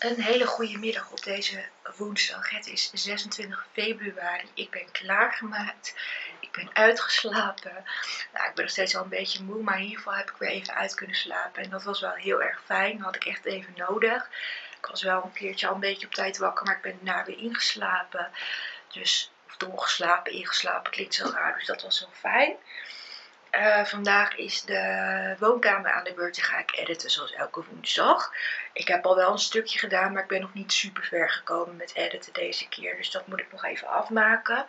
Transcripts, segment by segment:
Een hele goede middag op deze woensdag. Het is 26 februari. Ik ben klaargemaakt. Ik ben uitgeslapen. Nou, ik ben nog steeds al een beetje moe, maar in ieder geval heb ik weer even uit kunnen slapen. En dat was wel heel erg fijn. Dat had ik echt even nodig. Ik was wel een keertje al een beetje op tijd wakker, maar ik ben daarna weer ingeslapen. Dus, of doorgeslapen, ingeslapen, klinkt zo raar. Dus dat was wel fijn. Uh, vandaag is de woonkamer aan de beurt en ga ik editen zoals elke woensdag. Ik heb al wel een stukje gedaan, maar ik ben nog niet super ver gekomen met editen deze keer. Dus dat moet ik nog even afmaken.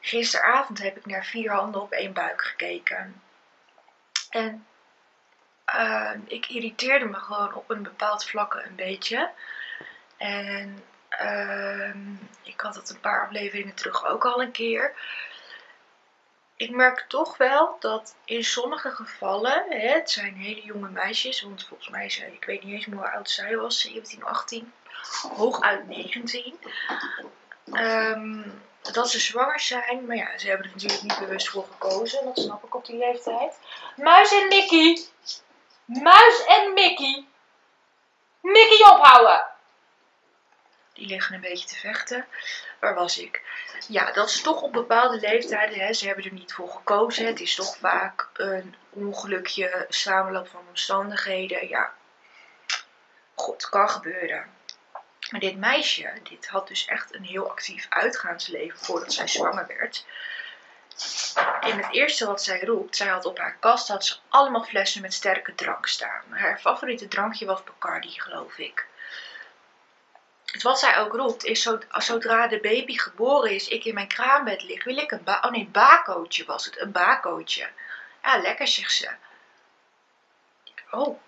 Gisteravond heb ik naar vier handen op één buik gekeken. En uh, ik irriteerde me gewoon op een bepaald vlakke een beetje. En uh, ik had het een paar afleveringen terug ook al een keer ik merk toch wel dat in sommige gevallen, hè, het zijn hele jonge meisjes, want volgens mij is ik weet niet eens hoe oud zij was, 17, 18, hooguit 19. Um, dat ze zwanger zijn, maar ja, ze hebben er natuurlijk niet bewust voor gekozen, dat snap ik op die leeftijd. Muis en Mickey! Muis en Mickey! Mickey ophouden! Die liggen een beetje te vechten. Waar was ik? Ja, dat is toch op bepaalde leeftijden. Hè, ze hebben er niet voor gekozen. Het is toch vaak een ongelukje, samenloop van omstandigheden. Ja, god, kan gebeuren. Maar dit meisje, dit had dus echt een heel actief uitgaansleven voordat zij zwanger werd. En het eerste wat zij roept, zij had op haar kast had ze allemaal flessen met sterke drank staan. Haar favoriete drankje was Bacardi, geloof ik wat zij ook roept is, zodra de baby geboren is, ik in mijn kraambed lig, wil ik een ba oh nee, bakootje was het, een bakootje. Ja, lekker, zegt ze. Oh,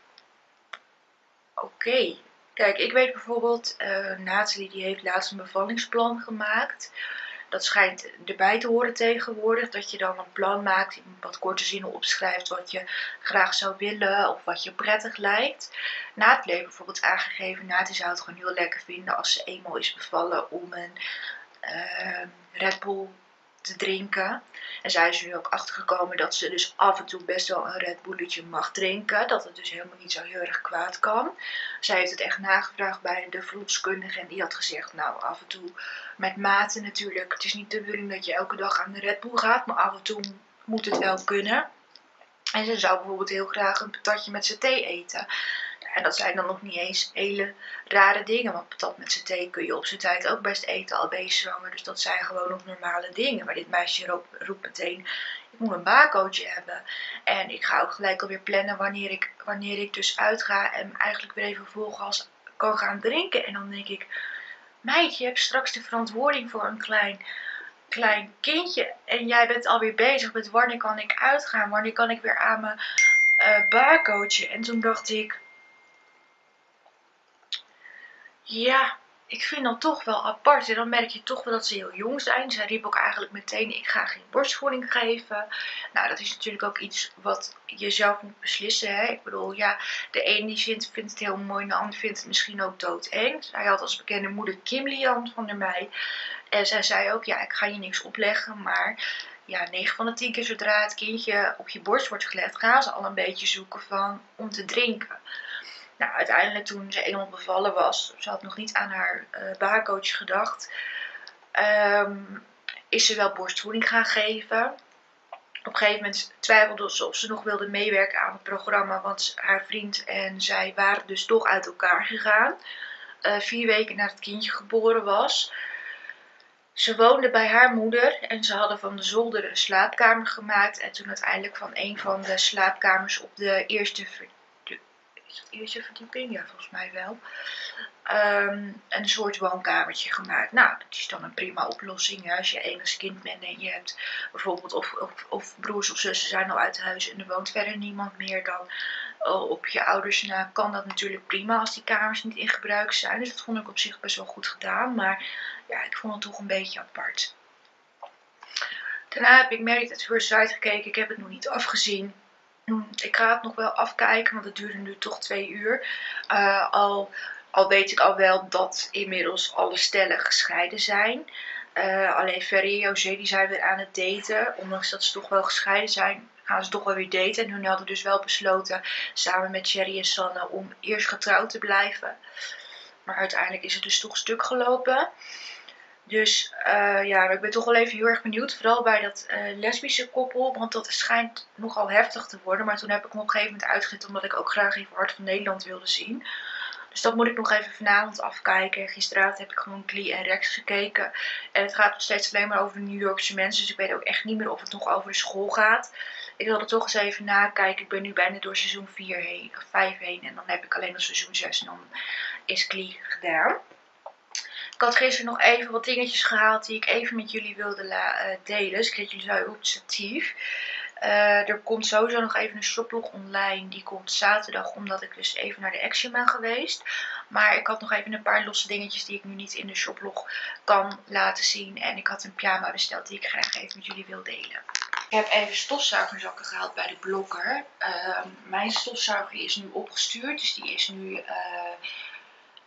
oké. Kijk, ik weet bijvoorbeeld, uh, Nathalie die heeft laatst een bevallingsplan gemaakt dat schijnt erbij te horen tegenwoordig. Dat je dan een plan maakt, wat korte zinnen opschrijft wat je graag zou willen of wat je prettig lijkt. Na het leven bijvoorbeeld aangegeven, Nati zou het gewoon heel lekker vinden als ze eenmaal is bevallen om een uh, Red Bull te drinken. En zij is nu ook achtergekomen dat ze dus af en toe best wel een Red Bulletje mag drinken. Dat het dus helemaal niet zo heel erg kwaad kan. Zij heeft het echt nagevraagd bij de verloskundige en die had gezegd, nou af en toe met mate natuurlijk. Het is niet de bedoeling dat je elke dag aan de Red Bull gaat, maar af en toe moet het wel kunnen. En ze zou bijvoorbeeld heel graag een patatje met thee eten. En dat zijn dan nog niet eens hele rare dingen. Want patat met z'n thee kun je op zijn tijd ook best eten, al je zwanger. Dus dat zijn gewoon nog normale dingen. Maar dit meisje roept, meteen, ik moet een bakootje hebben. En ik ga ook gelijk alweer plannen wanneer ik, wanneer ik dus uitga. En eigenlijk weer even volgas kan gaan drinken. En dan denk ik, meid, je hebt straks de verantwoording voor een klein klein kindje en jij bent alweer bezig met wanneer kan ik uitgaan, wanneer kan ik weer aan mijn uh, baarcoachen. En toen dacht ik, ja, ik vind dat toch wel apart. En dan merk je toch wel dat ze heel jong zijn. Zij riep ook eigenlijk meteen, ik ga geen borstvoeding geven. Nou, dat is natuurlijk ook iets wat je zelf moet beslissen. Hè? Ik bedoel, ja, de een die vindt, vindt het heel mooi, de ander vindt het misschien ook doodeng. Zij had als bekende moeder Kim Lian van der Meij. En zij zei ook, ja, ik ga je niks opleggen, maar ja, 9 van de 10 keer zodra het kindje op je borst wordt gelegd, gaan ze al een beetje zoeken van om te drinken. Nou, uiteindelijk toen ze eenmaal bevallen was, ze had nog niet aan haar uh, gedacht, ehm, is ze wel borstvoeding gaan geven. Op een gegeven moment twijfelde ze of ze nog wilde meewerken aan het programma, want haar vriend en zij waren dus toch uit elkaar gegaan. Uh, vier weken nadat het kindje geboren was. Ze woonde bij haar moeder en ze hadden van de zolder een slaapkamer gemaakt. En toen uiteindelijk van een van de slaapkamers op de eerste eerste verdieping, ja volgens mij wel, um, een soort woonkamertje gemaakt. Nou, dat is dan een prima oplossing als je enigszins kind bent en je hebt bijvoorbeeld of, of, of, broers of zussen zijn al uit huis en er woont verder niemand meer dan oh, op je ouders na, kan dat natuurlijk prima als die kamers niet in gebruik zijn. Dus dat vond ik op zich best wel goed gedaan, maar ja, ik vond het toch een beetje apart. Daarna heb ik Married at First Sight gekeken. Ik heb het nog niet afgezien. Ik ga het nog wel afkijken, want het duurde nu toch twee uur. Uh, al, al weet ik al wel dat inmiddels alle stellen gescheiden zijn. Uh, alleen Ferry en José die zijn weer aan het daten. Ondanks dat ze toch wel gescheiden zijn, gaan ze toch wel weer daten. En hun hadden dus wel besloten, samen met Sherry en Sanne, om eerst getrouwd te blijven. Maar uiteindelijk is het dus toch stuk gelopen. Dus uh, ja, ik ben toch wel even heel erg benieuwd. Vooral bij dat uh, lesbische koppel. Want dat schijnt nogal heftig te worden. Maar toen heb ik hem op een gegeven moment uitgezet. Omdat ik ook graag even Hart van Nederland wilde zien. Dus dat moet ik nog even vanavond afkijken. Gisteravond heb ik gewoon Glee en Rex gekeken. En het gaat nog steeds alleen maar over New Yorkse mensen. Dus ik weet ook echt niet meer of het nog over de school gaat. Ik wilde toch eens even nakijken. Ik ben nu bijna door seizoen 4 heen, of 5 heen. En dan heb ik alleen nog seizoen 6 en dan is Glee gedaan. Ik had gisteren nog even wat dingetjes gehaald die ik even met jullie wilde uh, delen. Dus ik zet jullie zo statief. Uh, er komt sowieso nog even een shoplog online. Die komt zaterdag, omdat ik dus even naar de Action ben geweest. Maar ik had nog even een paar losse dingetjes die ik nu niet in de shoplog kan laten zien. En ik had een pyjama besteld die ik graag even met jullie wil delen. Ik heb even stofzuigerzakken gehaald bij de blokker. Uh, mijn stofzuiger is nu opgestuurd. Dus die is nu... Uh,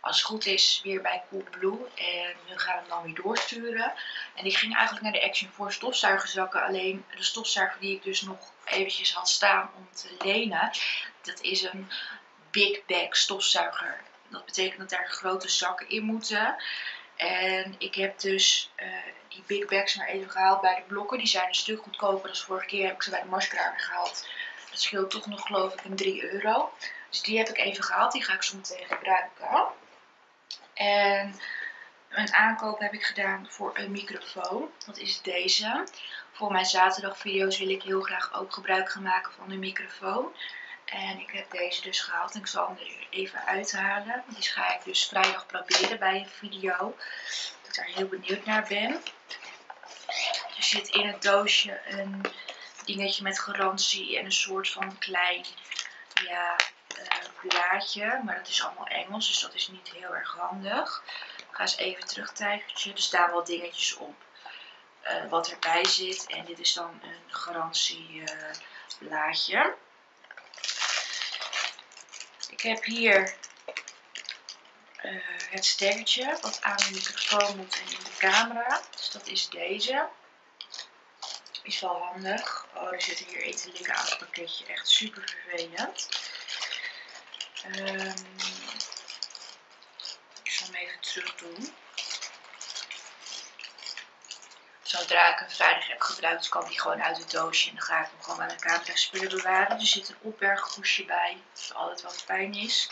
als het goed is, weer bij Coolblue. En we gaan hem dan weer doorsturen. En ik ging eigenlijk naar de Action voor stofzuigerzakken. Alleen de stofzuiger die ik dus nog eventjes had staan om te lenen. Dat is een Big Bag stofzuiger. Dat betekent dat daar grote zakken in moeten. En ik heb dus uh, die Big Bags maar even gehaald bij de blokken. Die zijn een stuk goedkoper dan vorige keer heb ik ze bij de Marskramer gehaald. Dat scheelt toch nog geloof ik een 3 euro. Dus die heb ik even gehaald. Die ga ik zo meteen gebruiken. En een aankoop heb ik gedaan voor een microfoon. Dat is deze. Voor mijn zaterdagvideo's wil ik heel graag ook gebruik gaan maken van een microfoon. En ik heb deze dus gehaald. En ik zal hem er even uithalen. Die ga ik dus vrijdag proberen bij een video. Dat ik daar heel benieuwd naar ben. Er zit in het doosje een dingetje met garantie en een soort van klein ja, blaadje. Maar dat is allemaal Engels, dus dat is niet heel erg handig. Ik ga eens even terugtijgertje. Er staan wel dingetjes op uh, wat erbij zit. En dit is dan een garantieblaadje. Uh, ik heb hier uh, het sterretje wat aan de microfoon moet en in de camera. Dus dat is deze. Is wel handig. Oh, er zitten hier etelijke aan het pakketje. Echt super vervelend. Um, ik zal hem even terug doen. Zodra ik hem vrijdag heb gebruikt, kan die gewoon uit het doosje. En dan ga ik hem gewoon aan de camera spullen bewaren. Er zit een opberghoesje bij, wat altijd wel fijn is.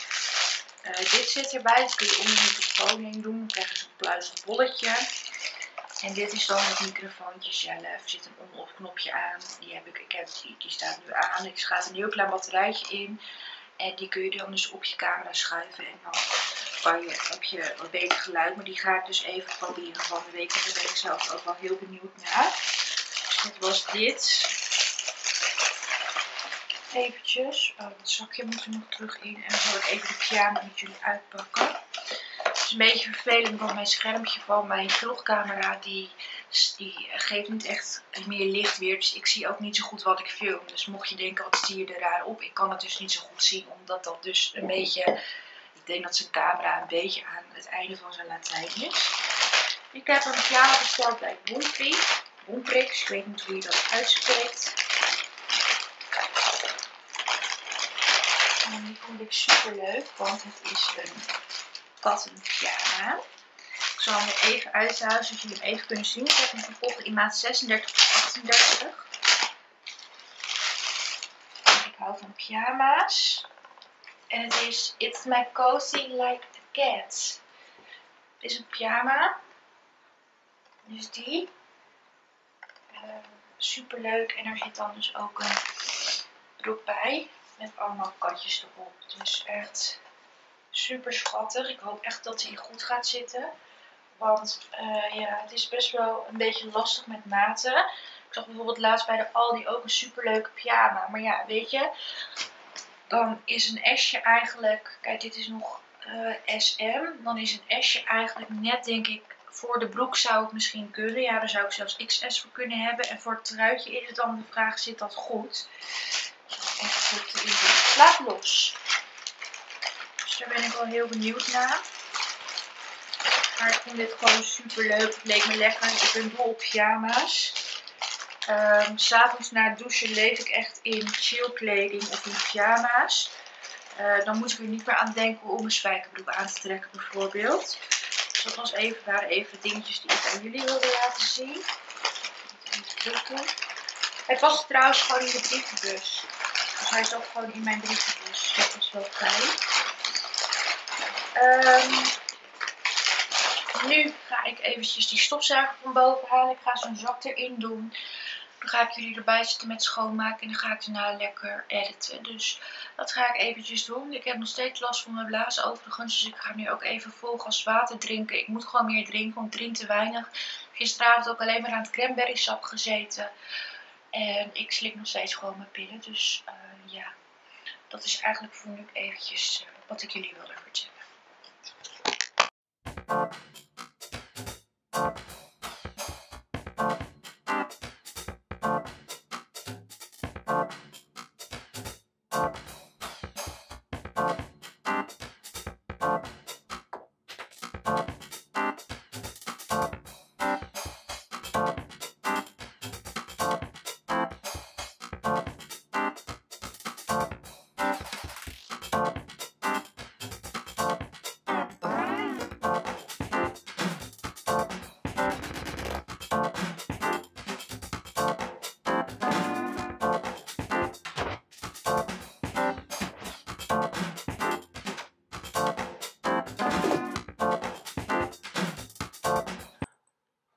Uh, dit zit erbij, dat kun je om de microfoon doen. Dan krijg je zo'n pluizig bolletje. En dit is dan het microfoontje zelf. Er zit een on-off knopje aan. Die, heb ik, ik heb, die, die staat nu aan. Er gaat een heel klein batterijtje in. En die kun je dan dus op je camera schuiven. En dan kan je, heb je wat beter geluid. Maar die ga ik dus even proberen van de week. Daar ben ik zelf ook wel heel benieuwd naar. Dus dat was dit. Eventjes. Oh, dat zakje moet er nog terug in. En dan zal ik even de pyjama met jullie uitpakken. Het is een beetje vervelend, want mijn schermpje van mijn vlogcamera die, die geeft niet echt meer licht weer. Dus ik zie ook niet zo goed wat ik film. Dus mocht je denken, wat zie je er op? Ik kan het dus niet zo goed zien, omdat dat dus een beetje... Ik denk dat zijn camera een beetje aan het einde van zijn Latijn is. Ik heb een pyjama besteld bij Boomprix. Boomprix, ik weet niet hoe je dat uitspreekt. En die vond ik super leuk, want het is een cotton pyjama. Ik zal hem even uithalen, zodat jullie hem even kunnen zien. Ik heb hem gekocht in maat 36 tot 38. Ik hou van pyjama's. En het is It's My Cozy Like a Cat. Het is een pyjama. Dus die. Uh, super leuk. En er zit dan dus ook een broek bij. Met allemaal katjes erop. Dus echt super schattig. Ik hoop echt dat hij goed gaat zitten. Want uh, ja, het is best wel een beetje lastig met maten. Ik zag bijvoorbeeld laatst bij de Aldi ook een super leuke pyjama. Maar ja, weet je, dan is een S'je eigenlijk, kijk dit is nog eh, SM. Dan is een S'je eigenlijk net denk ik, voor de broek zou het misschien kunnen. Ja, daar zou ik zelfs XS voor kunnen hebben. En voor het truitje is het dan de vraag, zit dat goed? Even goed. Laat los. Dus daar ben ik wel heel benieuwd naar. Maar ik vond dit gewoon super leuk. Het leek me lekker. Ik ben dol op pyjama's. Um, S'avonds na het douchen leef ik echt in chillkleding of in pyjama's. uh, dan moet ik er niet meer aan denken om een spijkerbroek aan te trekken bijvoorbeeld. Dus dat was even, waren even dingetjes die ik aan jullie wilde laten zien. Het was trouwens gewoon in de brievenbus. Dus hij zat gewoon in mijn brievenbus. Dat was wel fijn. Um, nu ga ik eventjes die stofzuiger van boven halen. Ik ga zo'n zak erin doen. Dan ga ik jullie erbij zitten met schoonmaken. En dan ga ik daarna lekker editen. Dus dat ga ik eventjes doen. Ik heb nog steeds last van mijn blaas overigens. Dus ik ga nu ook even vol gas water drinken. Ik moet gewoon meer drinken, want ik drink te weinig. Gisteravond ook alleen maar aan het cranberry sap gezeten. En ik slik nog steeds gewoon mijn pillen. Dus uh, ja, dat is eigenlijk voor nu eventjes uh, wat ik jullie wilde vertellen.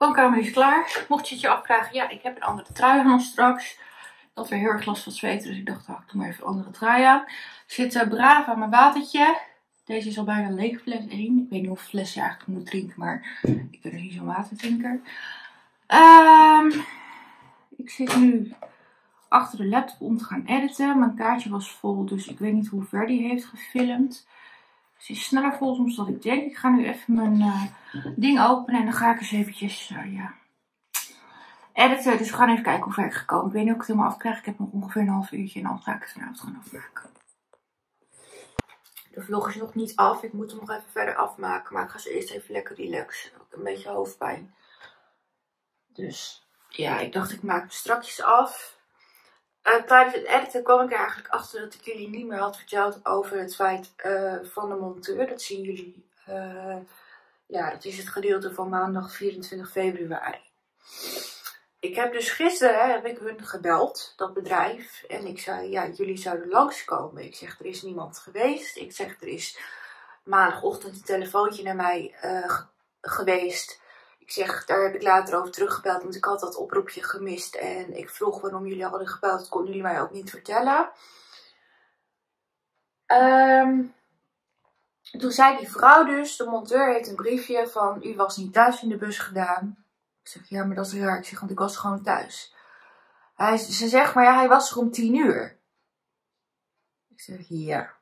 Woonkamer is klaar. Mocht je het je afvragen, ja, ik heb een andere trui aan straks. Had weer heel erg last van zweten, dus ik dacht, oh, ik doe maar even een andere trui aan. Zit uh, braaf aan mijn watertje. Deze is al bijna leeg, fles 1. Ik weet niet hoeveel fles je eigenlijk moet drinken, maar ik ben dus niet zo'n waterdrinker. Um, ik zit nu achter de laptop om te gaan editen. Mijn kaartje was vol, dus ik weet niet hoe ver die heeft gefilmd. Ze is sneller vol soms dan ik denk. Ik ga nu even mijn uh, ding openen en dan ga ik eens eventjes, uh, ja, editen. Dus we gaan even kijken hoe ver ik gekomen. Ik weet niet of ik het helemaal afkrijg. Ik heb nog ongeveer een half uurtje en dan ga ik het vanavond gaan afmaken. De vlog is nog niet af. Ik moet hem nog even verder afmaken. Maar ik ga ze eerst even lekker relaxen. Ook een beetje hoofdpijn. Dus ja, ik dacht ik maak hem strakjes af. Uh, tijdens het editen kwam ik er eigenlijk achter dat ik jullie niet meer had verteld over het feit uh, van de monteur. Dat zien jullie. Uh, ja, dat is het gedeelte van maandag 24 februari. Ik heb dus gisteren heb ik hun gebeld, dat bedrijf. En ik zei, ja, jullie zouden langskomen. Ik zeg, er is niemand geweest. Ik zeg, er is maandagochtend een telefoontje naar mij geweest ik zeg, daar heb ik later over teruggebeld, want ik had dat oproepje gemist. En ik vroeg waarom jullie hadden gebeld. Dat konden jullie mij ook niet vertellen. Um, toen zei die vrouw dus, de monteur heeft een briefje van, u was niet thuis in de bus gedaan. Ik zeg, ja, maar dat is raar. Ik zeg, want ik was gewoon thuis. Hij, ze zegt, maar ja, hij was er om tien uur. Ik zeg, ja.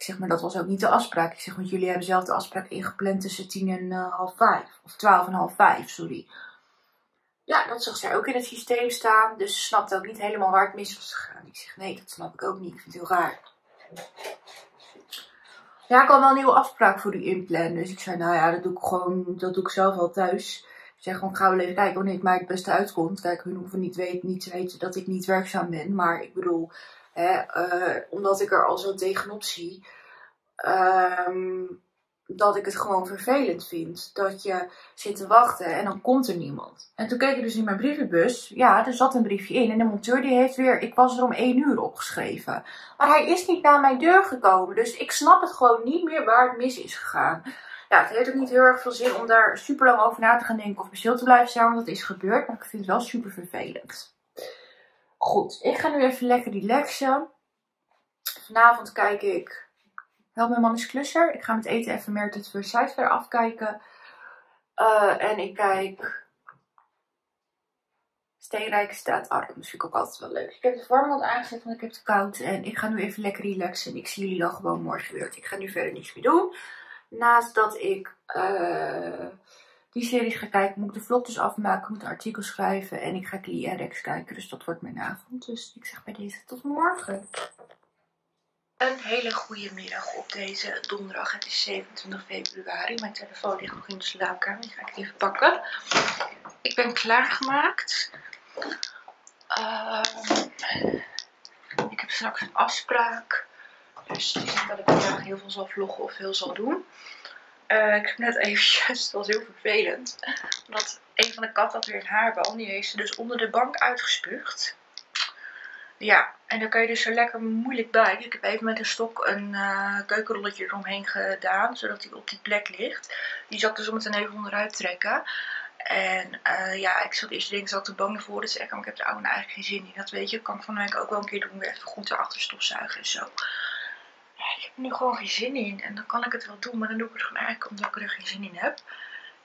Ik zeg, maar dat was ook niet de afspraak. Ik zeg, want jullie hebben zelf de afspraak ingepland tussen tien en uh, half vijf. Of twaalf en half vijf, sorry. Ja, dat zag zij ook in het systeem staan. Dus ze snapte ook niet helemaal waar het mis was gegaan. Ik zeg, nee, dat snap ik ook niet. Ik vind het heel raar. Ja, ik had wel een nieuwe afspraak voor u inplannen. Dus ik zei, nou ja, dat doe ik gewoon, dat doe ik zelf al thuis. Ik zeg gewoon, gaan we even kijken wanneer het mij het beste uitkomt. Kijk, hun hoeven niet, weten, niet te weten dat ik niet werkzaam ben. Maar ik bedoel, Uh, omdat ik er al zo tegenop zie. Um, dat ik het gewoon vervelend vind. Dat je zit te wachten en dan komt er niemand. En toen keek ik dus in mijn brievenbus. Ja, er zat een briefje in. En de monteur die heeft weer, ik was er om één uur opgeschreven. Maar hij is niet naar mijn deur gekomen. Dus ik snap het gewoon niet meer waar het mis is gegaan. Ja, het heeft ook niet heel erg veel zin om daar super lang over na te gaan denken of stil te blijven staan. Want dat is gebeurd. Maar ik vind het wel super vervelend. Goed, ik ga nu even lekker relaxen. Vanavond kijk ik Help mijn man is klusser. Ik ga met eten even meer het Versailles verder afkijken. Uh, en ik kijk Steenrijke staat arm. Dat vind ik ook altijd wel leuk. Ik heb de warmte aangezet, want ik heb het koud. En ik ga nu even lekker relaxen. En ik zie jullie dan gewoon morgen weer. Ik ga nu verder niets meer doen. Naast dat ik uh, die series ga kijken, moet ik de vlog dus afmaken, moet een artikel schrijven en ik ga Rex kijken. Dus dat wordt mijn avond. Dus ik zeg bij deze tot morgen. Een hele goede middag op deze donderdag. Het is 27 februari. Mijn telefoon ligt nog in de slaapkamer. Die ga ik even pakken. Ik ben klaargemaakt. Uh, ik heb straks een afspraak. Dus is niet dat ik vandaag heel veel zal vloggen of veel zal doen. Uh, ik heb net eventjes, het was heel vervelend, dat een van de katten had weer een haarbal. Die heeft ze dus onder de bank uitgespuugd. Ja, en daar kan je dus zo lekker moeilijk bij. Ik heb even met een stok een uh, keukenrolletje eromheen gedaan, zodat hij op die plek ligt. Die ik dus meteen even onderuit trekken. En uh, ja, ik zat eerst denken, zal ik te bang voor zeggen, maar ik heb er ook eigenlijk geen zin in. Dat weet je, kan ik van de week ook wel een keer doen, weer even goed erachter stofzuigen en zo. Ik heb nu gewoon geen zin in. En dan kan ik het wel doen, maar dan doe ik het gewoon eigenlijk omdat ik er geen zin in heb.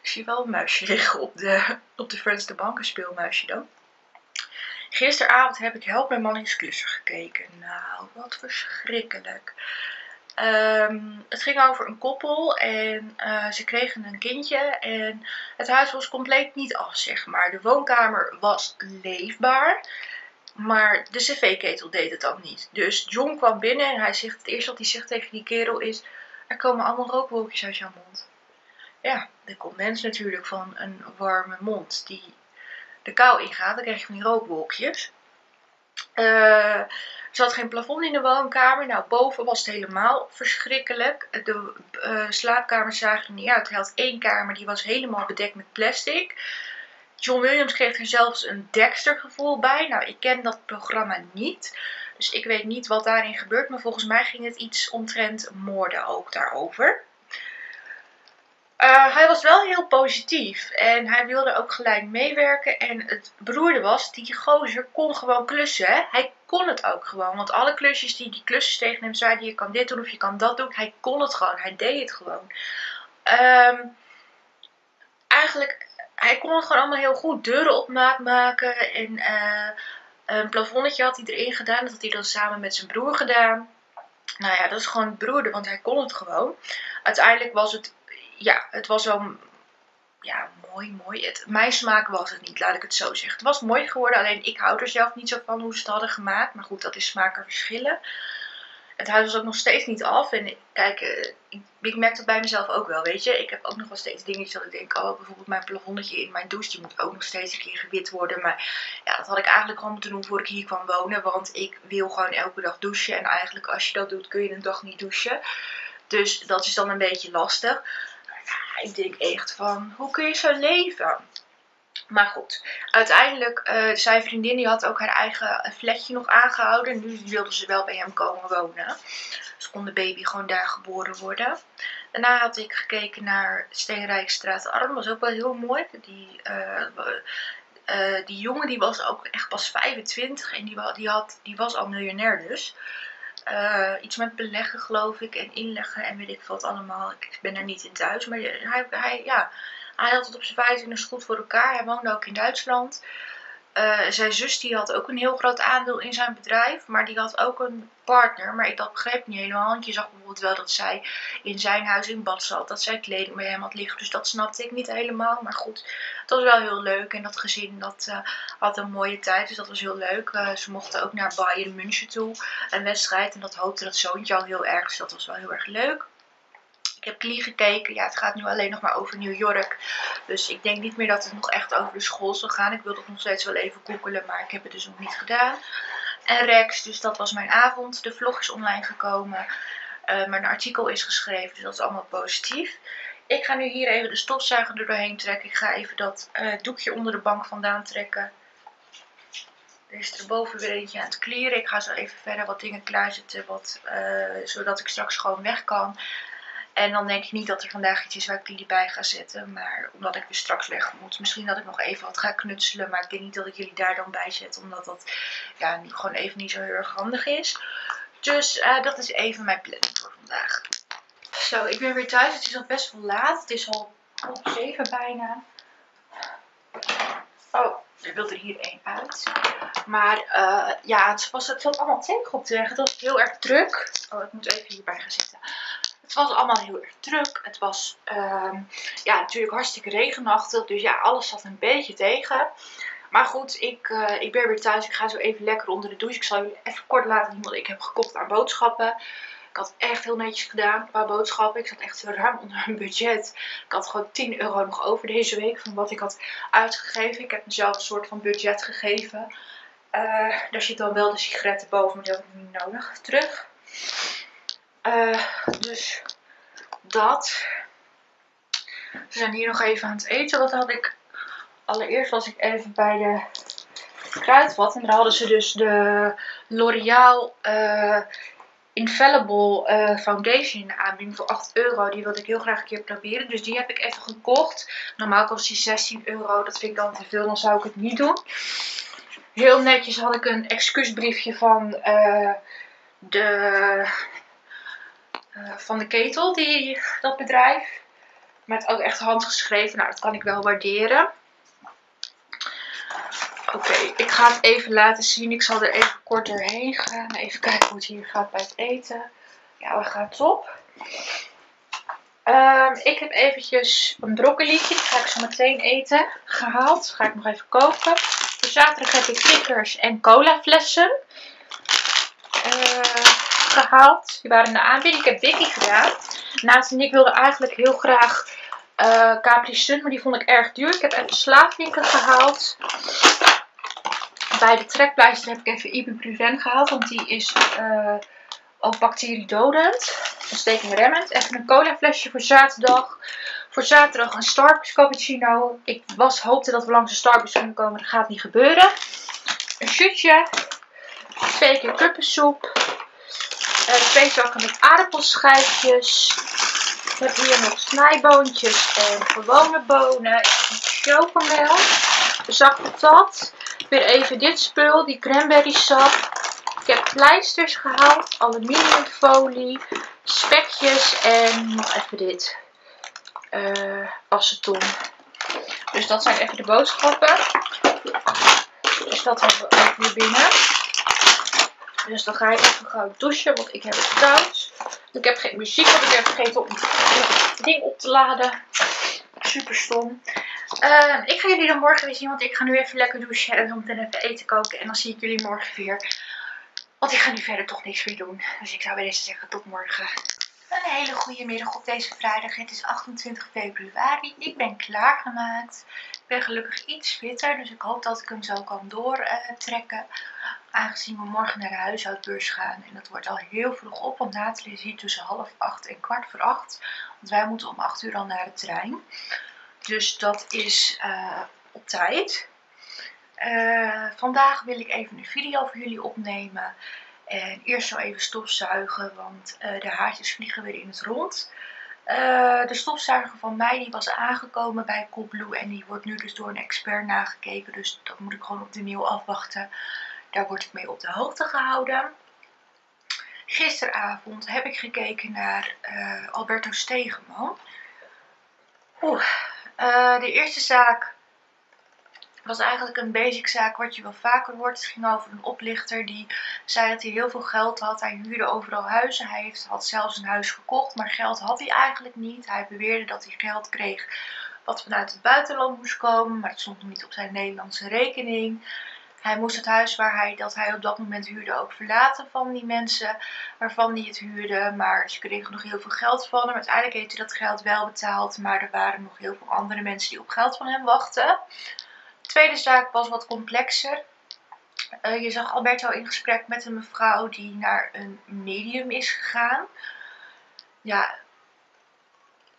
Ik zie wel een muisje liggen op de, op de Friends de Banken speelmuisje dan. Gisteravond heb ik Help Mijn Man is Klusser gekeken. Nou, wat verschrikkelijk. Um, het ging over een koppel en uh, ze kregen een kindje en het huis was compleet niet af, zeg maar. De woonkamer was leefbaar, maar de cv-ketel deed het dan niet. Dus John kwam binnen en hij zegt, het eerste wat hij zegt tegen die kerel is, er komen allemaal rookwolkjes uit jouw mond. Ja, de condens natuurlijk van een warme mond die de kou ingaat, dan krijg je van die rookwolkjes. Uh, er zat geen plafond in de woonkamer. Nou, boven was het helemaal verschrikkelijk. De uh, slaapkamers zagen er niet uit. Hij had één kamer, die was helemaal bedekt met plastic. John Williams kreeg er zelfs een Dexter gevoel bij. Nou, ik ken dat programma niet. Dus ik weet niet wat daarin gebeurt. Maar volgens mij ging het iets omtrent moorden ook daarover. Uh, hij was wel heel positief en hij wilde ook gelijk meewerken. En het beroerde was, die gozer kon gewoon klussen. Hè? Hij kon het ook gewoon. Want alle klusjes die die klussen tegen hem zeiden, je kan dit doen of je kan dat doen. Hij kon het gewoon. Hij deed het gewoon. Um, eigenlijk, hij kon het gewoon allemaal heel goed. Deuren op maat maken. En uh, een plafonnetje had hij erin gedaan. Dat had hij dan samen met zijn broer gedaan. Nou ja, dat is gewoon het broerde, want hij kon het gewoon. Uiteindelijk was het ja, het was wel ja, mooi, mooi. Het, mijn smaak was het niet, laat ik het zo zeggen. Het was mooi geworden, alleen ik hou er zelf niet zo van hoe ze het hadden gemaakt. Maar goed, dat is smaken verschillen. Het huis was ook nog steeds niet af. En kijk, eh, ik, ik, merk dat bij mezelf ook wel, weet je. Ik heb ook nog wel steeds dingetjes dat ik denk, oh, bijvoorbeeld mijn plafondetje in mijn douche, moet ook nog steeds een keer gewit worden. Maar ja, dat had ik eigenlijk gewoon moeten doen voordat ik hier kwam wonen. Want ik wil gewoon elke dag douchen. En eigenlijk als je dat doet, kun je een dag niet douchen. Dus dat is dan een beetje lastig ik denk echt van, hoe kun je zo leven? Maar goed, uiteindelijk, uh, zijn vriendin die had ook haar eigen flatje nog aangehouden. Nu wilde ze wel bij hem komen wonen. Dus kon de baby gewoon daar geboren worden. Daarna had ik gekeken naar Steenrijkstraat Arm. Dat was ook wel heel mooi. Die, uh, uh, die jongen die was ook echt pas 25 en die, die, had, die was al miljonair dus. Iets met beleggen geloof ik en inleggen en weet ik wat allemaal. Ik ben er niet in thuis, maar hij, hij, ja, hij had het op zijn wijze en goed voor elkaar. Hij woonde ook in Duitsland. Uh, zijn zus die had ook een heel groot aandeel in zijn bedrijf, maar die had ook een partner. Maar ik dat begreep niet helemaal, want je zag bijvoorbeeld wel dat zij in zijn huis in bad zat, dat zij kleding bij hem had liggen. Dus dat snapte ik niet helemaal. Maar goed, het was wel heel leuk en dat gezin dat uh, had een mooie tijd, dus dat was heel leuk. Uh, ze mochten ook naar Bayern München toe, een wedstrijd. En dat hoopte dat zoontje al heel erg, dus dat was wel heel erg leuk. Ik heb Klie gekeken. Ja, het gaat nu alleen nog maar over New York. Dus ik denk niet meer dat het nog echt over de school zal gaan. Ik wil het nog steeds wel even googelen, maar ik heb het dus nog niet gedaan. En Rex, dus dat was mijn avond. De vlog is online gekomen. Uh, een artikel is geschreven, dus dat is allemaal positief. Ik ga nu hier even de stofzuiger er doorheen trekken. Ik ga even dat uh, doekje onder de bank vandaan trekken. Er is er boven weer eentje aan het kleren. Ik ga zo even verder wat dingen klaarzetten, wat, uh, zodat ik straks gewoon weg kan. En dan denk ik niet dat er vandaag iets is waar ik jullie bij ga zetten. Maar omdat ik weer straks weg moet. Misschien dat ik nog even wat ga knutselen. Maar ik denk niet dat ik jullie daar dan bij zet. Omdat dat ja, gewoon even niet zo heel erg handig is. Dus uh, dat is even mijn planning voor vandaag. Zo, ik ben weer thuis. Het is al best wel laat. Het is al half zeven bijna. Oh, er wil er hier één uit. Maar uh, ja, het, was, het zat allemaal tegen op de weg. Het was heel erg druk. Oh, ik moet even hierbij gaan zitten. Was allemaal heel erg druk. Het was um, ja, natuurlijk hartstikke regenachtig. Dus ja, alles zat een beetje tegen. Maar goed, ik, uh, ik ben weer thuis. Ik ga zo even lekker onder de douche. Ik zal jullie even kort laten zien wat ik heb gekocht aan boodschappen. Ik had echt heel netjes gedaan qua boodschappen. Ik zat echt ruim onder mijn budget. Ik had gewoon 10 euro nog over deze week van wat ik had uitgegeven. Ik heb mezelf een soort van budget gegeven. Uh, daar zit dan wel de sigaretten boven, maar die heb ik niet nodig. Terug. Uh, dus dat. We zijn hier nog even aan het eten. Wat had ik? Allereerst was ik even bij de kruidvat. En daar hadden ze dus de L'Oreal uh, Infallible uh, Foundation aanbieding voor 8 euro. Die wilde ik heel graag een keer proberen. Dus die heb ik even gekocht. Normaal kost die 16 euro. Dat vind ik dan te veel. Dan zou ik het niet doen. Heel netjes had ik een excuusbriefje van de, van de ketel. Die, dat bedrijf. Met ook echt handgeschreven. Nou, dat kan ik wel waarderen. Oké, ik ga het even laten zien. Ik zal er even kort doorheen gaan. Even kijken hoe het hier gaat bij het eten. Ja, we gaan top. Um, ik heb eventjes een broccolietje. Die ga ik zo meteen eten. Gehaald. Ga ik nog even koken. Voor zaterdag heb ik kikkers en cola flessen. Uh, gehaald. Die waren in de aanbieding. Ik heb Vicky gedaan. Naast en ik wilde eigenlijk heel graag uh, Capri Sun. Maar die vond ik erg duur. Ik heb even slaapwinkel gehaald bij de trekpleister heb ik even ibuprofen gehaald. Want die is uh, ook bacteriedodend. Ontstekingremmend. Even een cola flesje voor zaterdag. Voor zaterdag een Starbucks cappuccino. Ik was, hoopte dat we langs de Starbucks kunnen komen. Dat gaat niet gebeuren. Een shutje. Twee keer kuppensoep. Uh, twee zakken met aardappelschijfjes. Ik heb hier nog snijboontjes en gewone bonen. Chocomel. Zak patat. Weer even dit spul, die cranberry sap. Ik heb pleisters gehaald, aluminiumfolie, spekjes en nog even dit. Uh. Dus dat zijn even de boodschappen. Dus dat hebben we ook weer binnen. Dus dan ga ik even gauw douchen, want ik heb het koud. Ik heb geen muziek, want ik heb vergeten om het ding op te laden. Super stom. Uh, ik ga jullie dan morgen weer zien, want ik ga nu even lekker douchen en meteen even eten koken. En dan zie ik jullie morgen weer. Want ik ga nu verder toch niks meer doen. Dus ik zou bij deze zeggen tot morgen. Een hele goede middag op deze vrijdag. Het is 28 februari. Ik ben klaargemaakt. Ben gelukkig iets fitter. Dus ik hoop dat ik hem zo kan doortrekken. Aangezien we morgen naar de huishoudbeurs gaan. En dat wordt al heel vroeg op. Want Nathalie is hier tussen half acht en kwart voor acht. Want wij moeten om acht uur al naar de trein. Dus dat is uh, op tijd. Uh, vandaag wil ik even een video voor jullie opnemen. En eerst zo even stofzuigen, want uh, de haartjes vliegen weer in het rond. De stofzuiger van mij die was aangekomen bij Coolblue en die wordt nu dus door een expert nagekeken. Dus dat moet ik gewoon op de mail afwachten. Daar word ik mee op de hoogte gehouden. Gisteravond heb ik gekeken naar Alberto Stegeman. Oeh, uh, de eerste zaak was eigenlijk een basic zaak wat je wel vaker hoort. Het ging over een oplichter die zei dat hij heel veel geld had. Hij huurde overal huizen. Hij heeft, had zelfs een huis gekocht, maar geld had hij eigenlijk niet. Hij beweerde dat hij geld kreeg wat vanuit het buitenland moest komen, maar het stond nog niet op zijn Nederlandse rekening. Hij moest het huis waar hij, dat hij op dat moment huurde ook verlaten van die mensen waarvan hij het huurde. Maar ze kregen nog heel veel geld van hem. Uiteindelijk heeft hij dat geld wel betaald. Maar er waren nog heel veel andere mensen die op geld van hem wachten. De tweede zaak was wat complexer. Uh, je zag Alberto in gesprek met een mevrouw die naar een medium is gegaan. Ja,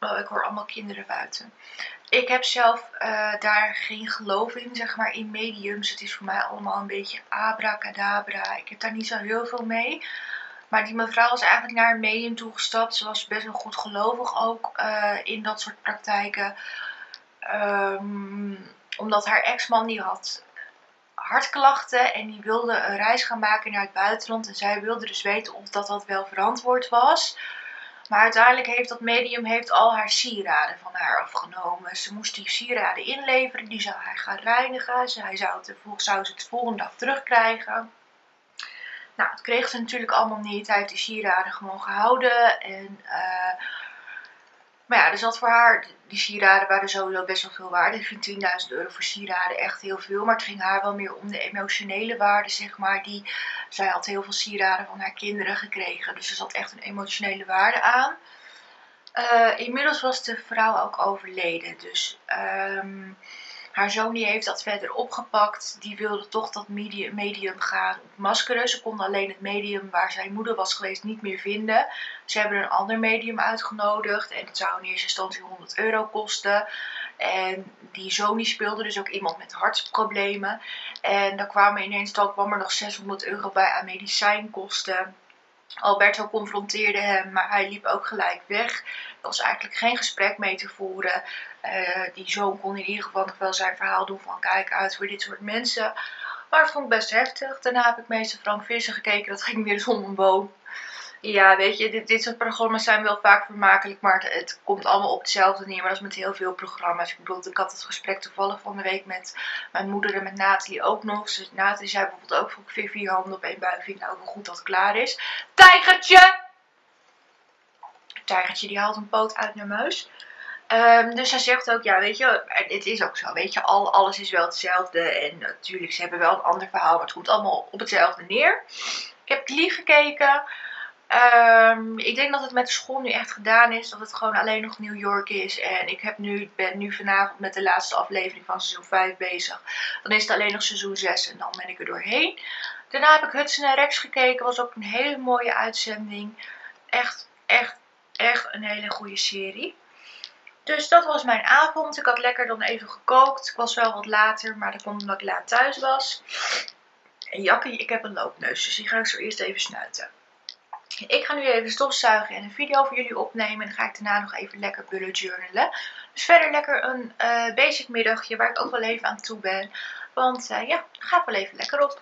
oh, ik hoor allemaal kinderen buiten. Ik heb zelf uh, daar geen geloof in, zeg maar, in mediums. Het is voor mij allemaal een beetje abracadabra. Ik heb daar niet zo heel veel mee. Maar die mevrouw was eigenlijk naar een medium toegestapt. Ze was best wel goed gelovig ook uh, in dat soort praktijken. Um, omdat haar ex-man die had hartklachten en die wilde een reis gaan maken naar het buitenland. En zij wilde dus weten of dat, dat wel verantwoord was. Maar uiteindelijk heeft dat medium heeft al haar sieraden van haar afgenomen. Ze moest die sieraden inleveren, die zou hij gaan reinigen. Hij zou, het, zou ze het volgende dag terugkrijgen. Nou, dat kreeg ze natuurlijk allemaal niet. Hij heeft die sieraden gewoon gehouden. En uh, maar ja, dus dat voor haar, die sieraden waren sowieso best wel veel waarde. Ik vind 10.000 euro voor sieraden echt heel veel. Maar het ging haar wel meer om de emotionele waarde, zeg maar. Die, zij had heel veel sieraden van haar kinderen gekregen. Dus er zat echt een emotionele waarde aan. Uh, inmiddels was de vrouw ook overleden. Dus um, Haar zoon die heeft dat verder opgepakt. Die wilde toch dat medium, gaan maskeren. Ze konden alleen het medium waar zijn moeder was geweest niet meer vinden. Ze hebben een ander medium uitgenodigd. En dat zou in eerste instantie 100 euro kosten. En die zoon die speelde dus ook iemand met hartproblemen. En dan kwamen ineens dan kwam er nog 600 euro bij aan medicijnkosten. Alberto confronteerde hem, maar hij liep ook gelijk weg. Er was eigenlijk geen gesprek mee te voeren. Uh, die zoon kon in ieder geval nog wel zijn verhaal doen van kijk uit voor dit soort mensen. Maar het vond ik best heftig. Daarna heb ik meester Frank Visser gekeken. Dat ging weer zonder een boom. Ja, weet je, dit, dit soort programma's zijn wel vaak vermakelijk, maar het, het, komt allemaal op hetzelfde neer. Maar dat is met heel veel programma's. Ik bedoel, ik had het gesprek toevallig van de week met mijn moeder en met Nathalie ook nog. Dus Nathalie zei bijvoorbeeld ook, ik vier, vier handen op één buik, vind nou wel goed dat het klaar is. Tijgertje! Tijgertje die haalt een poot uit naar muis. Um, dus hij zegt ook, ja, weet je, het is ook zo, weet je, al, alles is wel hetzelfde. En natuurlijk, ze hebben wel een ander verhaal, maar het komt allemaal op hetzelfde neer. Ik heb Glee gekeken. Um, ik denk dat het met de school nu echt gedaan is. Dat het gewoon alleen nog New York is. En ik heb nu, ben nu vanavond met de laatste aflevering van seizoen 5 bezig. Dan is het alleen nog seizoen 6 en dan ben ik er doorheen. Daarna heb ik Hudson en Rex gekeken. Was ook een hele mooie uitzending. Echt, echt, echt een hele goede serie. Dus dat was mijn avond. Ik had lekker dan even gekookt. Ik was wel wat later, maar dat kwam omdat ik laat thuis was. En Jakkie, ik heb een loopneus, dus die ga ik zo eerst even snuiten. Ik ga nu even stofzuigen en een video voor jullie opnemen. En dan ga ik daarna nog even lekker bullet journalen. Dus verder lekker een uh, basic middagje waar ik ook wel even aan toe ben. Want uh, ja, gaat wel even lekker op.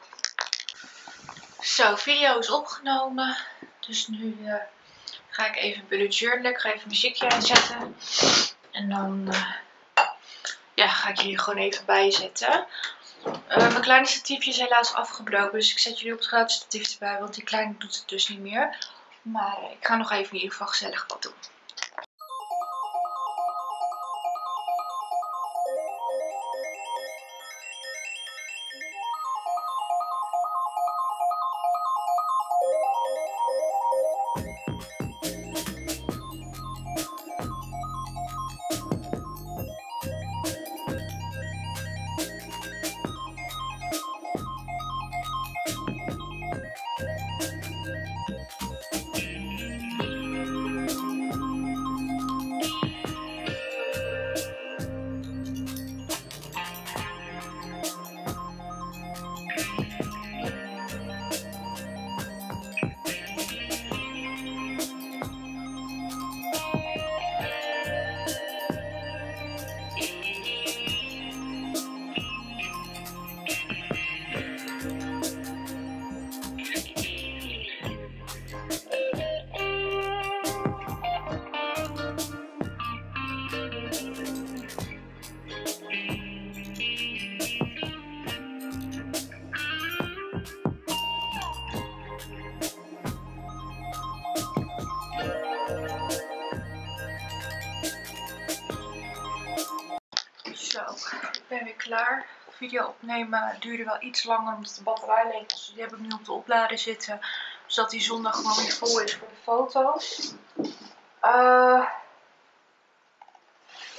Zo, video is opgenomen. Dus nu uh, ga ik even bullet journalen. Ik ga even muziekje aanzetten. En dan ja, ga ik jullie gewoon even bijzetten. Uh, mijn kleine statiefje is helaas afgebroken, dus ik zet jullie op het grote statief erbij, want die kleine doet het dus niet meer. Maar ik ga nog even in ieder geval gezellig wat doen. Omdat de batterij leeg was. Die heb ik nu op de oplader zitten. Zodat die zondag gewoon weer vol is voor de foto's. Uh,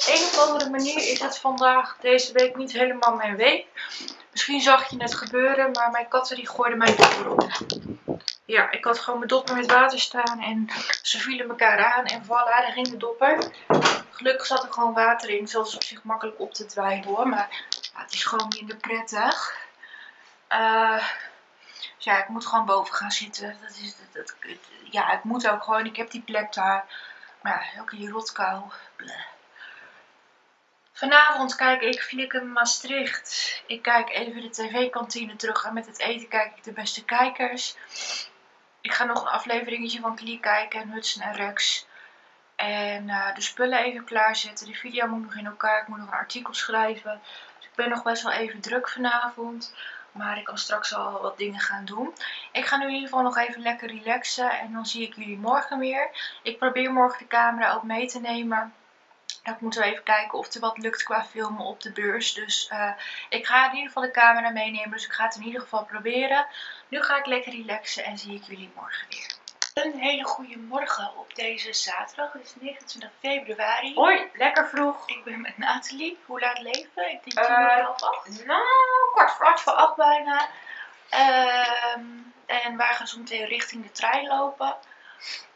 een of andere manier is het vandaag deze week niet helemaal mijn week. Misschien zag je het gebeuren, maar mijn katten die gooiden mijn dopper op. Ja, ik had gewoon mijn dopper met water staan en ze vielen elkaar aan en voilà, daar ging de dopper. Gelukkig zat er gewoon water in, zoals op zich makkelijk op te dweilen hoor, maar ja, het is gewoon minder prettig. Uh, dus ja, ik moet gewoon boven gaan zitten. Dat is, dat, dat, ja, ik moet ook gewoon, ik heb die plek daar. Maar ja, ook die rotkou. Vanavond kijk ik Flikken Maastricht. Ik kijk even de tv-kantine terug en met het eten kijk ik de beste kijkers. Ik ga nog een afleveringetje van Klie kijken en Hudson en Rex. En uh, de spullen even klaarzetten. De video moet nog in elkaar. Ik moet nog een artikel schrijven. Dus ik ben nog best wel even druk vanavond. Maar ik kan straks al wat dingen gaan doen. Ik ga nu in ieder geval nog even lekker relaxen. En dan zie ik jullie morgen weer. Ik probeer morgen de camera ook mee te nemen. Ik moet even kijken of er wat lukt qua filmen op de beurs. Dus uh, ik ga in ieder geval de camera meenemen. Dus ik ga het in ieder geval proberen. Nu ga ik lekker relaxen en zie ik jullie morgen weer. Een hele goede morgen op deze zaterdag. Het is 29 februari. Hoi, lekker vroeg. Ik ben met Nathalie. Hoe laat leven? Ik denk tien Eh, over half acht. Nou, kwart voor Kwart voor acht bijna. Ehm, en wij gaan zo meteen richting de trein lopen.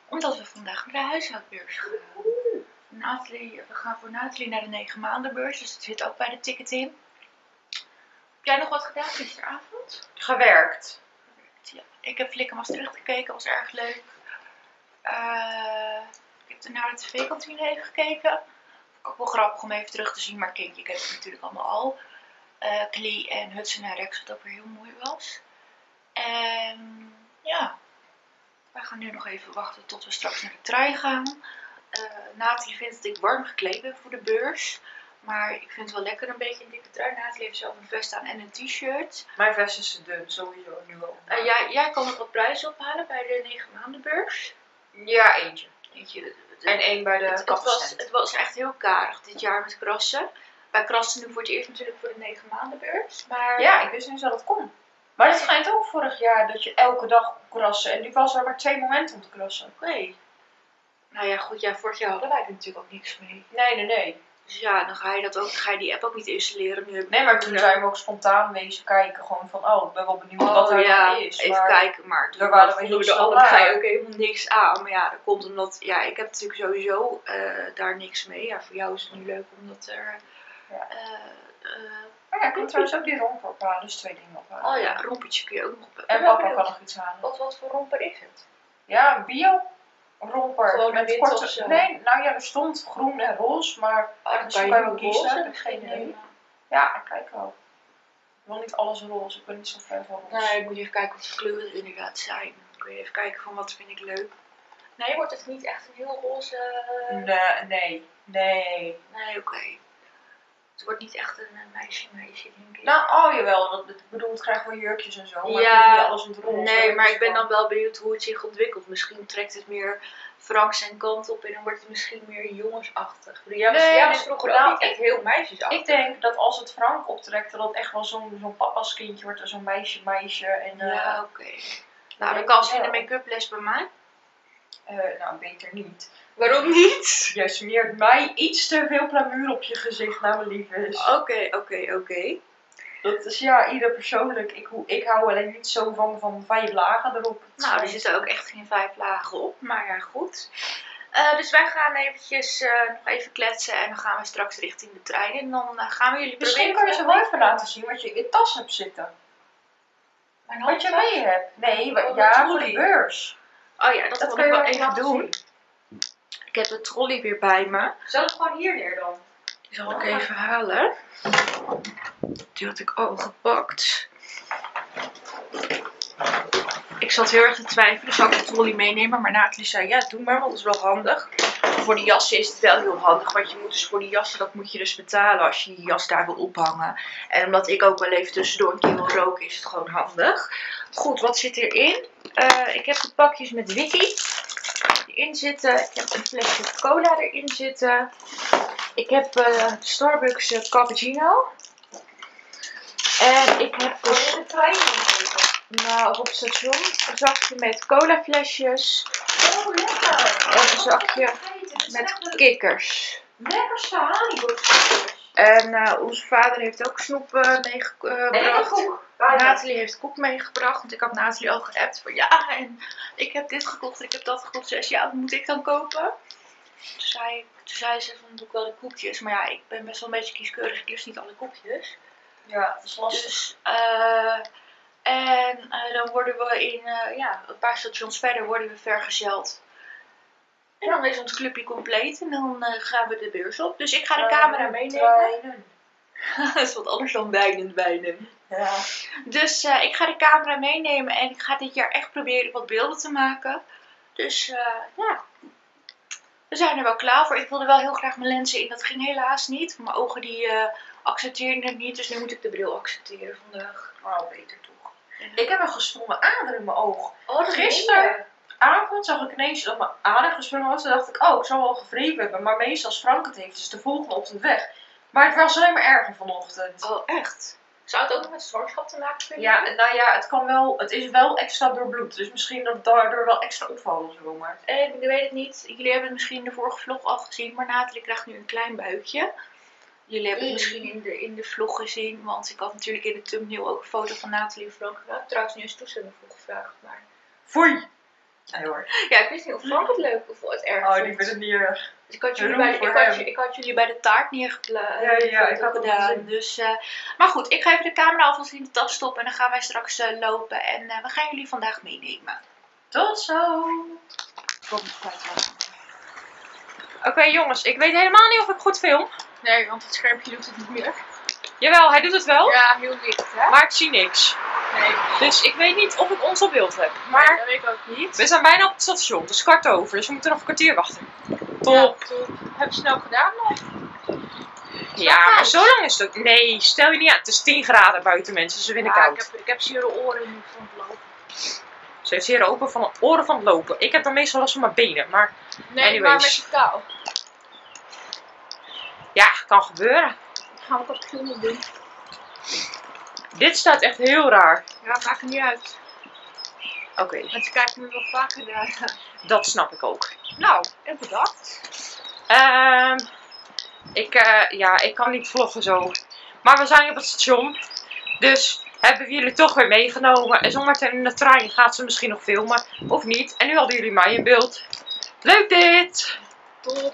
Omdat we vandaag naar de huishoudbeurs gaan. Nathalie, we gaan voor Nathalie naar de 9 maandenbeurs. Dus het zit ook bij de ticket in. Heb jij nog wat gedaan gisteravond? Gewerkt. Ja, ik heb Flikker Maastricht gekeken, was erg leuk. Eh, ik heb naar de tv-kantine even gekeken. Ik ook wel grappig om even terug te zien, maar kindje, ik heb het natuurlijk allemaal al. Eh Klee en Hudson en Rex, wat ook weer heel mooi was. En ja, wij gaan nu nog even wachten tot we straks naar de trein gaan. Nathalie vindt dat ik warm gekleed ben voor de beurs. Maar ik vind het wel lekker een beetje een dikke trui. Nathalie heeft zelf een vest aan en een t-shirt. Mijn vest is te dun, sowieso nu al. Eh, jij, jij kan nog wat prijzen ophalen bij de 9 maandenbeurs. Ja, eentje. Weet je, het, En één bij de het, het, was, het was echt heel karig dit jaar met krassen. Wij krassen nu voor het eerst natuurlijk voor de 9 maandenbeurs. Maar Ja, ik wist niet dat het kon. Maar het schijnt ook vorig jaar dat je elke dag kon krassen. En nu was er maar twee momenten om te krassen. oké. Nou ja, goed, ja, vorig jaar hadden wij er natuurlijk ook niks mee. Nee, nee, nee. Dus ja, dan ga je, dat ook, ga je die app ook niet installeren. Nu Nee, maar toen zijn we ook spontaan wezen kijken. Gewoon van, oh, ik ben wel benieuwd Oh wat er ja, is. even maar kijken. Maar toen daar waren we niet we allebei ook helemaal niks aan. Maar ja, dat komt omdat, ja, ik heb natuurlijk sowieso eh, daar niks mee. Ja, voor jou is het nu leuk omdat er... Ja. eh, eh, Maar ja, ik kan trouwens ook die romper ophalen. Dus twee dingen ophalen. oh ja, rompertje kun je ook nog op. En papa kan nog iets halen. Wat, wat voor romper is het? Ja, bio romper. Gewoon met korte... Nee, nou ja, er stond groen en roze, maar Oh, Misschien kan je wel kiezen, ik geen idee. ja, ik kijk wel. Ik wil niet alles roze, ik ben niet zo fan van roze. Nee, ik moet even kijken wat voor kleuren het inderdaad zijn. Dan kun je even kijken van wat vind ik leuk. Nee, wordt het niet echt een heel roze... Nee, nee, nee. Nee, oké. Het wordt niet echt een eh, meisje-meisje, denk ik. Nou, oh jawel, dat, ik bedoel, het krijgen wel jurkjes en zo, maar Ja, niet alles in het roze. nee, maar Dus ik ben dan wel benieuwd hoe het zich ontwikkelt. Misschien trekt het meer Frank zijn kant op en dan wordt het misschien meer jongensachtig. Ja, Nee, ja, was vroeger nou, ook niet echt heel meisjesachtig. Ik denk dat als het Frank optrekt, dat het echt wel zo'n zo'n papa's kindje wordt, en zo'n meisje, meisje en... eh, Ja, oké. Nou, dan kan ze in de make-up les bij mij. eh, nou, beter niet. Waarom niet? Jij smeert mij iets te veel plamuur op je gezicht, nou mijn liefjes. Oké, oké, oké. Dat is ja, ieder persoonlijk. Ik, ik hou alleen niet zo van, van vijf lagen erop. Nou, er zitten ook echt geen vijf lagen op, maar ja, goed. Eh, dus wij gaan eventjes eh, nog even kletsen en dan gaan we straks richting de trein. En dan eh, gaan we jullie Misschien proberen kan je ze wel even laten zien wat je in je tas hebt zitten. Mijn Wat je mee hebt. Nee, Oh, ja, voor de beurs. Oh ja, dat, Dat wil kan ik je wel wel even doen. Ik heb de trolley weer bij me. Zet het gewoon hier neer dan. Die zal ik even halen. Die had ik al gepakt. Ik zat heel erg te twijfelen, zou ik de trolley meenemen? Maar Nathalie zei, ja, doe maar, want dat is wel handig. Voor de jassen is het wel heel handig, want je moet dus voor die jassen, dat moet je dus betalen als je die jas daar wil ophangen. En omdat ik ook wel even tussendoor een keer wil roken, is het gewoon handig. Goed, wat zit erin? Eh, ik heb de pakjes met wiki erin zitten. Ik heb een flesje cola erin zitten. Ik heb eh, Starbucks eh, cappuccino. En ik heb Kan je de trein inzetten? nou, op het station een zakje met cola flesjes. Oh, lekker. En een zakje met kikkers. lekkerste Haribo-snoepjes. En eh, onze vader heeft ook snoep Nee, meegebracht. Ah, ja. Nathalie heeft koek meegebracht, want ik had Nathalie al geappt van ja, en ik heb dit gekocht ik heb dat gekocht. Ze zei, ja, wat moet ik dan kopen? Toen zei, toen zei ze van, doe ik wel de koekjes. Maar ja, ik ben best wel een beetje kieskeurig, ik lust niet alle koekjes. Ja, dat is lastig. Dus, eh, en dan worden we in, ja, een paar stations verder worden we vergezeld. En dan is ons clubje compleet en dan eh, gaan we de beurs op. Dus ik ga de camera meenemen. Dat is wat anders dan wijnen, wijnen. Ja. Dus eh, ik ga de camera meenemen en ik ga dit jaar echt proberen wat beelden te maken. Dus eh, ja, we zijn er wel klaar voor. Ik wilde wel heel graag mijn lenzen in. Dat ging helaas niet. Mijn ogen die eh, accepteerden het niet. Dus nu moet ik de bril accepteren vandaag. Oh, beter toch. Ik heb een gesprongen ader in mijn oog. Oh, Gisteravond zag ik ineens dat mijn ader gesprongen was. Toen dacht ik, oh, ik zal wel gevreven hebben. Maar meestal als Frank het heeft, is de volgende ochtend weg. Maar het was alleen maar erger vanochtend. Oh, echt? Zou het ook nog met zwangerschap te maken kunnen Ja, en nou ja, het kan wel, het is wel extra doorbloed. Dus misschien dat daardoor wel extra opvalt of zo. Maar... Eh, ik weet het niet. Jullie hebben het misschien in de vorige vlog al gezien, maar Nathalie krijgt nu een klein buikje. Jullie hebben het Mm. misschien in de, in de vlog gezien, want ik had natuurlijk in de thumbnail ook een foto van Nathalie en Frank gedaan. Trouwens, nu is toestemming voor gevraagd, maar... Foei! Nee hoor. Ja, ik wist niet of Frank het leuk of het erg Oh, die vindt het niet erg. Dus ik had, jullie bij, ik, had, ik jullie bij de taart neergeplaatst. Ja, ja, ik had gezien. Dus, eh, maar goed, ik ga even de camera alvast in de tas stoppen en dan gaan wij straks eh, lopen. En eh, we gaan jullie vandaag meenemen. Tot zo! Oké jongens, ik weet helemaal niet of ik goed film. Nee, want het schermpje doet het niet meer. Jawel, hij doet het wel. Ja, heel licht, hè? Maar ik zie niks. Dus ik weet niet of ik ons op beeld heb. Maar dat weet ik ook niet. we zijn bijna op het station. Het is kwart over, dus we moeten nog een kwartier wachten. Top! Ja, top. Heb je snel gedaan nog? Ja, maar zo lang is het ook. Nee, stel je niet aan. Het is 10 graden buiten mensen, ze vinden Ja, koud. ik heb, ik heb zere oren nu van het lopen. Ze heeft hier open van oren van het lopen. Ik heb dan meestal last van mijn benen, maar Nee, Anyways. maar met je touw. ja, kan gebeuren. Gaan we op film doen. Dit staat echt heel raar. Ja, maakt niet uit. Oké, Mensen kijken nu wel vaker naar. dat snap ik ook. Nou, en bedankt. Ehm ik, eh, ja, ik kan niet vloggen zo. Maar we zijn op het station. Dus hebben we jullie toch weer meegenomen. En zometeen in de trein gaat ze misschien nog filmen. Of niet. En nu hadden jullie mij in beeld. Leuk dit! Top.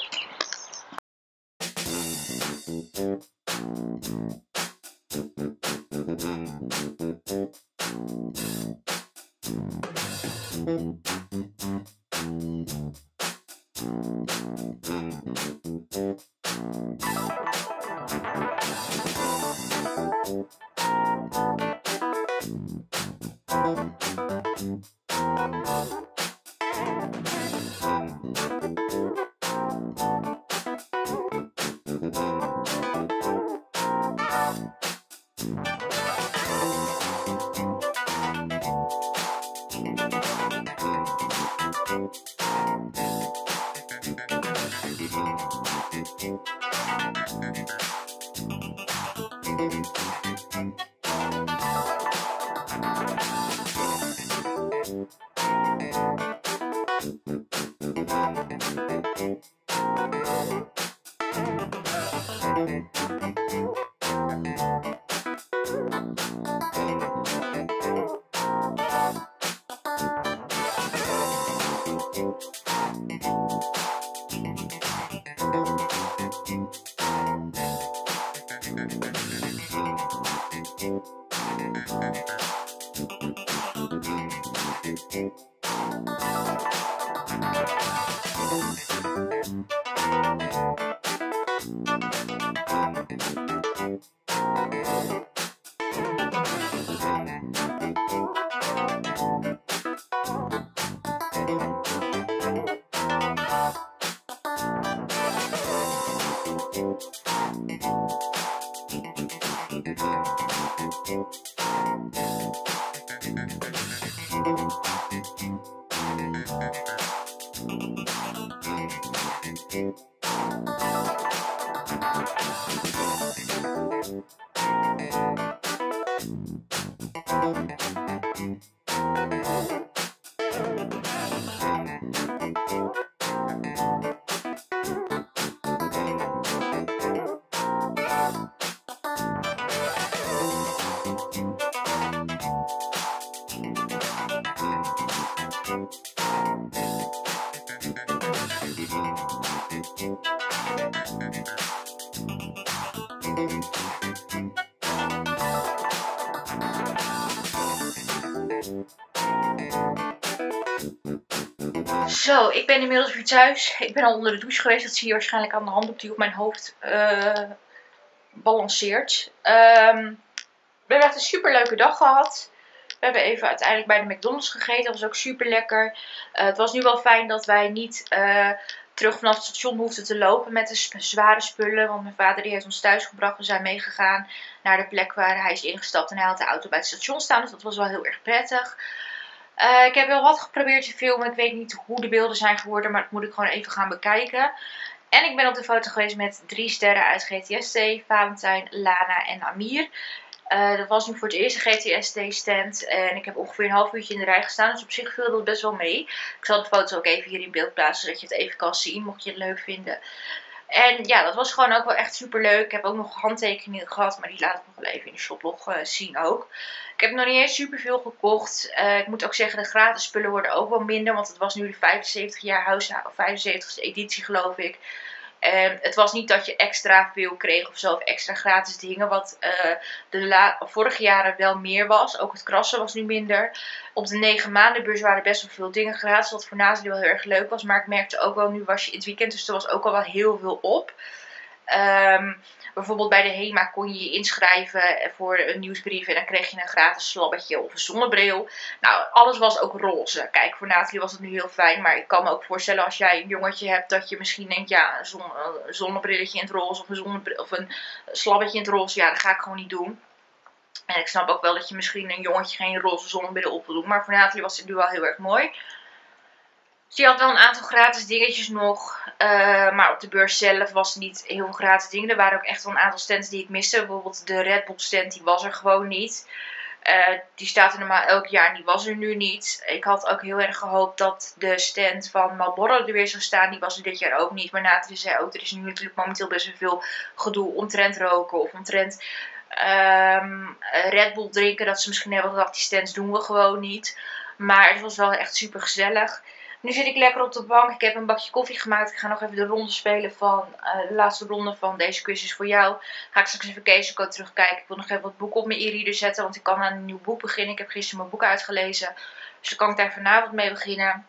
you Zo, ik ben inmiddels weer thuis. Ik ben al onder de douche geweest. Dat zie je waarschijnlijk aan de handdoek die op mijn hoofd eh, balanceert. Ehm, we hebben echt een super leuke dag gehad. We hebben even uiteindelijk bij de McDonald's gegeten. Dat was ook super lekker. het was nu wel fijn dat wij niet eh, terug vanaf het station hoefden te lopen met de zware spullen. Want mijn vader die heeft ons thuis gebracht. We zijn meegegaan naar de plek waar hij is ingestapt. En hij had de auto bij het station staan. Dus dat was wel heel erg prettig. Eh, ik heb wel wat geprobeerd te filmen. Ik weet niet hoe de beelden zijn geworden, maar dat moet ik gewoon even gaan bekijken. En ik ben op de foto geweest met drie sterren uit GTST, Valentijn, Lana en Amir. Uh, dat was nu voor het eerste GTSD-stand. En ik heb ongeveer een half uurtje in de rij gestaan. Dus op zich viel dat best wel mee. Ik zal de foto's ook even hier in beeld plaatsen, zodat je het even kan zien, mocht je het leuk vinden. En ja, dat was gewoon ook wel echt super leuk. Ik heb ook nog handtekeningen gehad, maar die laat ik nog wel even in de shoplog uh, zien ook. Ik heb nog niet eens super veel gekocht. Uh, ik moet ook zeggen, de gratis spullen worden ook wel minder. Want het was nu de 75 jaar huis, of 75ste editie geloof ik. En het was niet dat je extra veel kreeg of zo, of extra gratis dingen. Wat uh, de vorige jaren wel meer was. Ook het krassen was nu minder. Op de 9 maandenbeurs waren best wel veel dingen gratis. Wat voor Nathalie wel heel erg leuk was. Maar ik merkte ook wel, nu was je in het weekend, dus er was ook al wel heel veel op. Um, Bijvoorbeeld bij de HEMA kon je je inschrijven voor een nieuwsbrief en dan kreeg je een gratis slabbetje of een zonnebril. Nou, alles was ook roze. Kijk, voor Nathalie was het nu heel fijn, maar ik kan me ook voorstellen als jij een jongetje hebt dat je misschien denkt, ja, een, zonnebrilletje in het roze of een, of een slabbetje in het roze, ja, dat ga ik gewoon niet doen. En ik snap ook wel dat je misschien een jongetje geen roze zonnebril op wil doen, maar voor Nathalie was het nu wel heel erg mooi. Die had wel een aantal gratis dingetjes nog. Uh, maar op de beurs zelf was er niet heel veel gratis dingen. Er waren ook echt wel een aantal stands die ik miste. Bijvoorbeeld de Red Bull stand, die was er gewoon niet. Uh, die staat er normaal elk jaar en die was er nu niet. Ik had ook heel erg gehoopt dat de stand van Marlboro er weer zou staan. Die was er dit jaar ook niet. Maar Nathalie zei ook, er is nu natuurlijk momenteel best wel veel gedoe omtrent roken of omtrent um, Red Bull drinken. Dat ze misschien hebben gedacht, die stands doen we gewoon niet. Maar het was wel echt super gezellig. Nu zit ik lekker op de bank. Ik heb een bakje koffie gemaakt. Ik ga nog even de ronde spelen van uh, de laatste ronde van deze quiz voor jou. Ga ik straks even Kees ook terugkijken. Ik wil nog even wat boeken op mijn e-reader zetten. Want ik kan aan een nieuw boek beginnen. Ik heb gisteren mijn boek uitgelezen. Dus dan kan ik daar vanavond mee beginnen.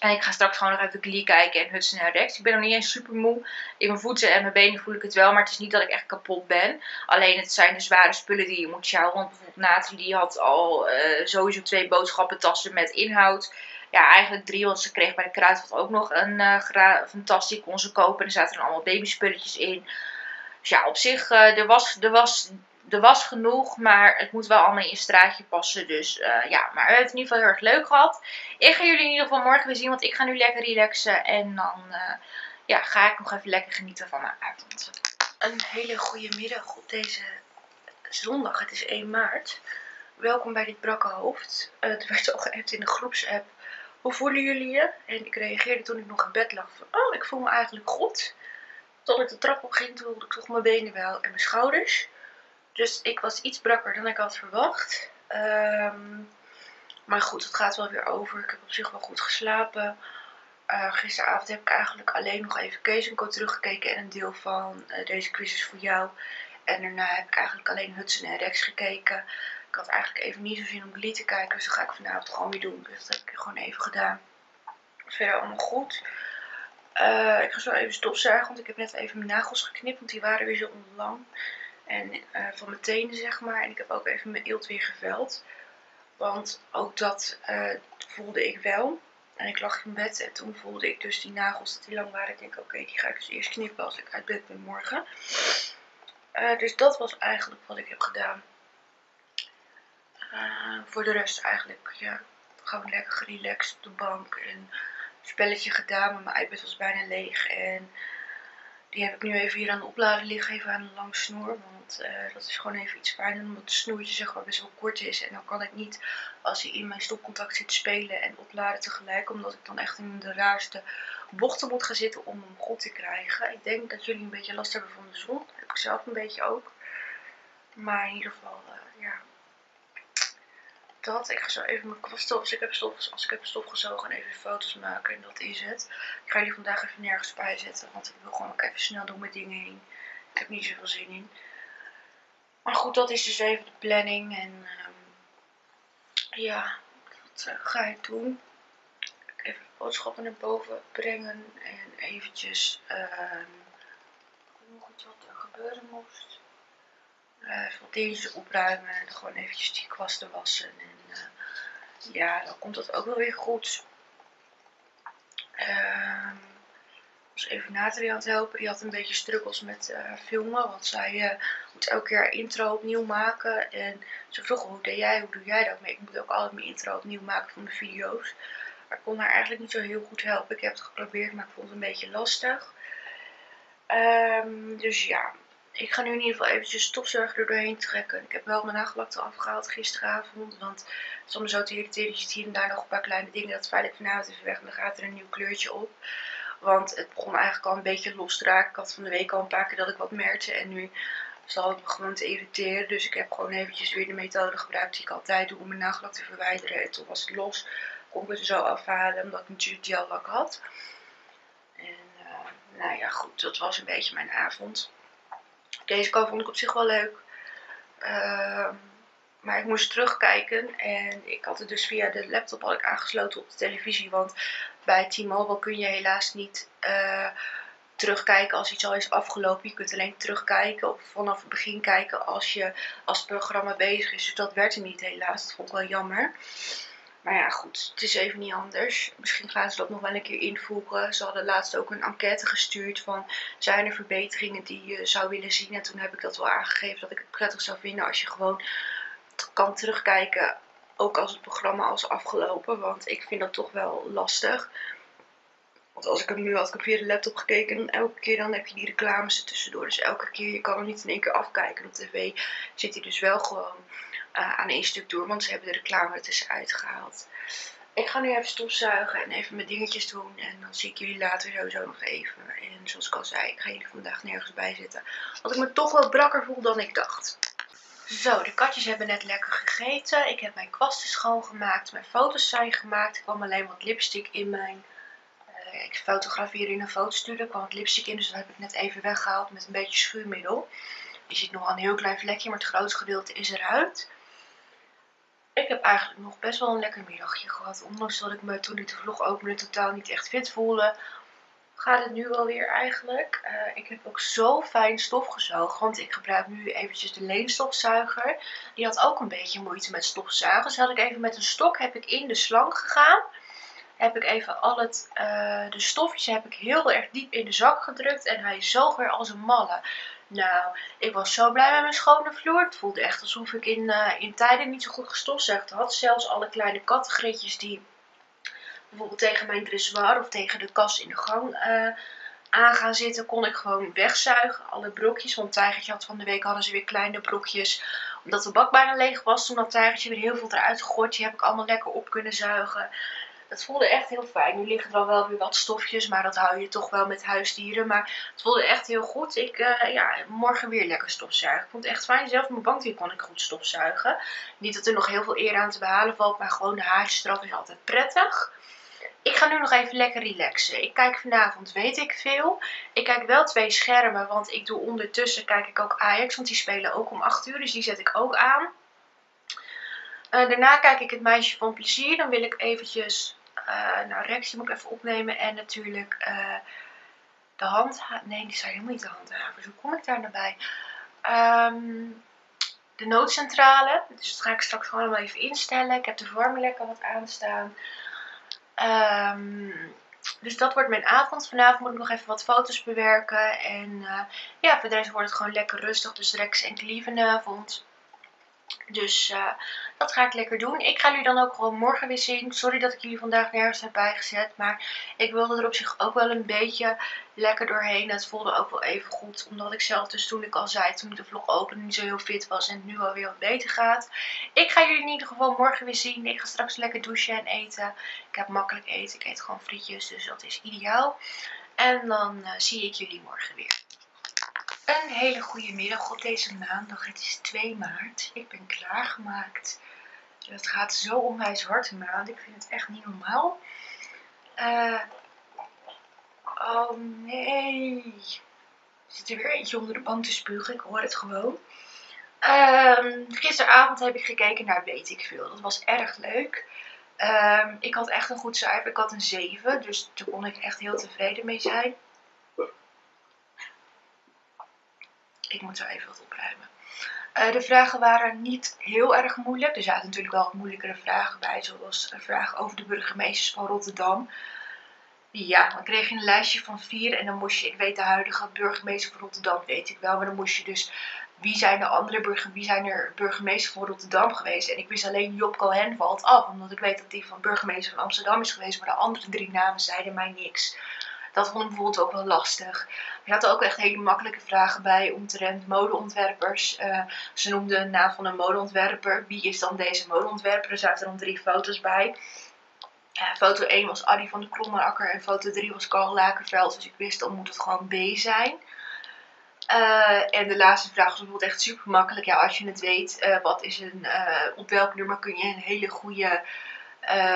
En ik ga straks gewoon nog even Glee kijken en Hudson Rex. Ik ben nog niet eens super moe. In mijn voeten en mijn benen voel ik het wel. Maar het is niet dat ik echt kapot ben. Alleen het zijn de zware spullen die je moet sjouwen. Want bijvoorbeeld Nathalie had al uh, sowieso twee boodschappentassen met inhoud ja, eigenlijk drie, want ze kreeg bij de Kruidvat ook nog een uh, fantastisch kon ze kopen. En er zaten er allemaal babyspulletjes in. Dus ja, op zich, uh, er, was, er, was, er was genoeg, maar het moet wel allemaal in je straatje passen. Dus uh, ja, maar we hebben het in ieder geval heel erg leuk gehad. Ik ga jullie in ieder geval morgen weer zien, want ik ga nu lekker relaxen. En dan ja, ga ik nog even lekker genieten van mijn avond. Een hele goede middag op deze zondag. Het is 1 maart. Welkom bij dit brakke hoofd. het werd al geappt in de groepsapp hoe voelen jullie je? En ik reageerde toen ik nog in bed lag van, oh, ik voel me eigenlijk goed. Tot ik de trap op ging, voelde ik toch mijn benen wel en mijn schouders. Dus ik was iets brakker dan ik had verwacht. Ehm, maar goed, het gaat wel weer over. Ik heb op zich wel goed geslapen. Uh, gisteravond heb ik eigenlijk alleen nog even Kees teruggekeken en een deel van uh, deze quiz is voor jou. En daarna heb ik eigenlijk alleen Hudson en Rex gekeken. Ik had eigenlijk even niet zo zin om Glee te kijken, dus dat ga ik vanavond gewoon weer doen. Dus dat heb ik gewoon even gedaan. Verder allemaal goed. Uh, ik ga zo even stofzuigen, want ik heb net even mijn nagels geknipt, want die waren weer zo lang. En uh, van mijn tenen, zeg maar. En ik heb ook even mijn eelt weer geveld. Want ook dat uh, voelde ik wel. En ik lag in bed en toen voelde ik dus die nagels dat die lang waren. Ik denk, oké, die ga ik dus eerst knippen als ik uit bed ben morgen. dus dat was eigenlijk wat ik heb gedaan. Uh, voor de rest eigenlijk, ja, gewoon lekker gerelaxed op de bank. En spelletje gedaan, maar mijn iPad was bijna leeg. En die heb ik nu even hier aan de oplader liggen, even aan een lange snoer. Want uh, dat is gewoon even iets fijner, omdat het snoertje zeg maar best wel kort is. En dan kan ik niet, als hij in mijn stopcontact zit, spelen en opladen tegelijk. Omdat ik dan echt in de raarste bochten moet gaan zitten om hem goed te krijgen. Ik denk dat jullie een beetje last hebben van de zon. Dat heb ik zelf een beetje ook. Maar in ieder geval, ja, dat. Ik ga zo even mijn kwast als ik heb stof, als ik heb stof gezogen en even foto's maken. En dat is het. Ik ga jullie vandaag even nergens bij zetten. Want ik wil gewoon ook even snel door mijn dingen heen. Ik heb niet zoveel zin in. Maar goed, dat is dus even de planning. En um, ja, dat uh, ga ik doen. Even boodschappen naar boven brengen. En eventjes nog iets wat er gebeuren moest uh, opruimen en gewoon eventjes die kwasten wassen. En uh, ja, dan komt dat ook wel weer goed. Uh, was even Nathalie aan het helpen. Die had een beetje struggles met uh, filmen. Want zij moet elke keer intro opnieuw maken. En ze vroeg hoe deed jij, hoe doe jij dat? Maar ik moet ook altijd mijn intro opnieuw maken van de video's. Maar ik kon haar eigenlijk niet zo heel goed helpen. Ik heb het geprobeerd, maar ik vond het een beetje lastig. Um, dus ja, ik ga nu in ieder geval eventjes stofzuiger er doorheen trekken. Ik heb wel mijn nagellak gehaald gisteravond. Want soms zo te irriteren. Je ziet hier en daar nog een paar kleine dingen. Dat vaar ik vanavond even weg. En dan gaat er een nieuw kleurtje op. Want het begon eigenlijk al een beetje los te raken. Ik had van de week al een paar keer dat ik wat merkte. En nu zal het me gewoon te irriteren. Dus ik heb gewoon eventjes weer de methode gebruikt die ik altijd doe om mijn nagellak te verwijderen. En toen was het los. Kon ik het er zo afhalen omdat ik natuurlijk gel had. En uh, nou ja, goed. Dat was een beetje mijn avond. Deze kant vond ik op zich wel leuk. Uh, maar ik moest terugkijken en ik had het dus via de laptop al aangesloten op de televisie. Want bij T-Mobile kun je helaas niet uh, terugkijken als iets al is afgelopen. Je kunt alleen terugkijken of vanaf het begin kijken als, je, als programma bezig is. Dus dat werd er niet helaas. Dat vond ik wel jammer. Maar ja, goed, het is even niet anders. Misschien gaan ze dat nog wel een keer invoegen. Ze hadden laatst ook een enquête gestuurd van zijn er verbeteringen die je zou willen zien. En toen heb ik dat wel aangegeven dat ik het prettig zou vinden als je gewoon kan terugkijken. Ook als het programma is afgelopen. Want ik vind dat toch wel lastig. Want als ik hem nu had, ik via de laptop gekeken. En elke keer dan heb je die reclames er tussendoor. Dus elke keer, je kan hem niet in één keer afkijken. Op tv zit hij dus wel gewoon uh, aan één stuk door. Want ze hebben de reclame er tussenuit gehaald. Ik ga nu even stofzuigen en even mijn dingetjes doen. En dan zie ik jullie later sowieso nog even. En zoals ik al zei, ik ga jullie vandaag nergens bij zitten. Want ik me toch wel brakker voel dan ik dacht. Zo, de katjes hebben net lekker gegeten. Ik heb mijn kwasten schoongemaakt. Mijn foto's zijn gemaakt. Ik kwam alleen wat lipstick in mijn... Uh, ik fotografeer in een fotostudio. Er kwam wat lipstick in, dus dat heb ik net even weggehaald met een beetje schuurmiddel. Je ziet nog een heel klein vlekje, maar het grootste gedeelte is eruit. Ik heb eigenlijk nog best wel een lekker middagje gehad. Ondanks dat ik me toen ik de vlog opende totaal niet echt fit voelde gaat het nu wel weer eigenlijk. Uh, ik heb ook zo fijn stofgezogen, want ik gebruik nu eventjes de leenstofzuiger. Die had ook een beetje moeite met stofzuigen. Dus had ik even met een stok heb ik in de slang gegaan. Heb ik even al het, uh, de stofjes heb ik heel erg diep in de zak gedrukt en hij zoog weer als een malle. Nou, ik was zo blij met mijn schone vloer. Het voelde echt alsof ik in, uh, in tijden niet zo goed gestofzuigd had. Zelfs alle kleine kattengritjes die bijvoorbeeld tegen mijn dressoir of tegen de kast in de gang uh, aan gaan zitten, kon ik gewoon wegzuigen. Alle brokjes, want tijgertje had van de week hadden ze weer kleine brokjes. Omdat de bak bijna leeg was, toen had tijgertje weer heel veel eruit gegooid. Die heb ik allemaal lekker op kunnen zuigen. Het voelde echt heel fijn. Nu liggen er al wel weer wat stofjes, maar dat hou je toch wel met huisdieren. Maar het voelde echt heel goed. Ik, uh, ja, morgen weer lekker stofzuigen. Ik vond het echt fijn. Zelfs mijn bankdier kon ik goed stofzuigen. Niet dat er nog heel veel eer aan te behalen valt, maar gewoon de haartjes eraf is altijd prettig. Ik ga nu nog even lekker relaxen. Ik kijk vanavond weet ik veel. Ik kijk wel twee schermen, want ik doe ondertussen kijk ik ook Ajax. Want die spelen ook om 8 uur, dus die zet ik ook aan. Uh, daarna kijk ik het meisje van plezier. Dan wil ik eventjes, uh, nou Rex die moet ik even opnemen. En natuurlijk uh, de hand, nee die zijn helemaal niet de handhaven. Dus hoe kom ik daar nou bij? Um, de noodcentrale, dus dat ga ik straks gewoon allemaal even instellen. Ik heb de verwarming lekker wat aanstaan. Um, dus dat wordt mijn avond. Vanavond moet ik nog even wat foto's bewerken. En uh, ja, voor de rest wordt het gewoon lekker rustig. Dus Rex en Klievenavond. Dus uh, dat ga ik lekker doen. Ik ga jullie dan ook gewoon morgen weer zien. Sorry dat ik jullie vandaag nergens heb bijgezet. Maar ik wilde er op zich ook wel een beetje lekker doorheen. Het voelde ook wel even goed. Omdat ik zelf dus toen ik al zei, toen ik de vlog opende, niet zo heel fit was. En het nu alweer wat beter gaat. Ik ga jullie in ieder geval morgen weer zien. Ik ga straks lekker douchen en eten. Ik heb makkelijk eten. Ik eet gewoon frietjes. Dus dat is ideaal. En dan uh, zie ik jullie morgen weer. Een hele goede middag op deze maandag. Het is 2 maart. Ik ben klaargemaakt. Het gaat zo onwijs hard maand. Ik vind het echt niet normaal. Uh, oh nee. Er zit er weer eentje onder de bank te spugen. Ik hoor het gewoon. Um, gisteravond heb ik gekeken naar Weet ik Veel. Dat was erg leuk. Um, ik had echt een goed cijfer. Ik had een 7. Dus daar kon ik echt heel tevreden mee zijn. Ik moet zo even wat opruimen. Uh, de vragen waren niet heel erg moeilijk. Er zaten natuurlijk wel moeilijkere vragen bij. Zoals een vraag over de burgemeesters van Rotterdam. Ja, dan kreeg je een lijstje van vier. En dan moest je, ik weet de huidige burgemeester van Rotterdam, weet ik wel. Maar dan moest je dus, wie zijn de andere wie zijn er burgemeester van Rotterdam geweest? En ik wist alleen Job Cohen valt af. Omdat ik weet dat die van burgemeester van Amsterdam is geweest. Maar de andere drie namen zeiden mij niks. Dat vond ik bijvoorbeeld ook wel lastig. Je had er ook echt hele makkelijke vragen bij omtrent modeontwerpers. Uh, ze noemden de naam van een modeontwerper. Wie is dan deze modeontwerper? Er zaten dan drie foto's bij. foto 1 was Adi van de Krommerakker en foto 3 was Karl Lakerveld. Dus ik wist dan moet het gewoon B zijn. Uh, en de laatste vraag was bijvoorbeeld echt super makkelijk. Ja, als je het weet, wat is een, op welk nummer kun je een hele goede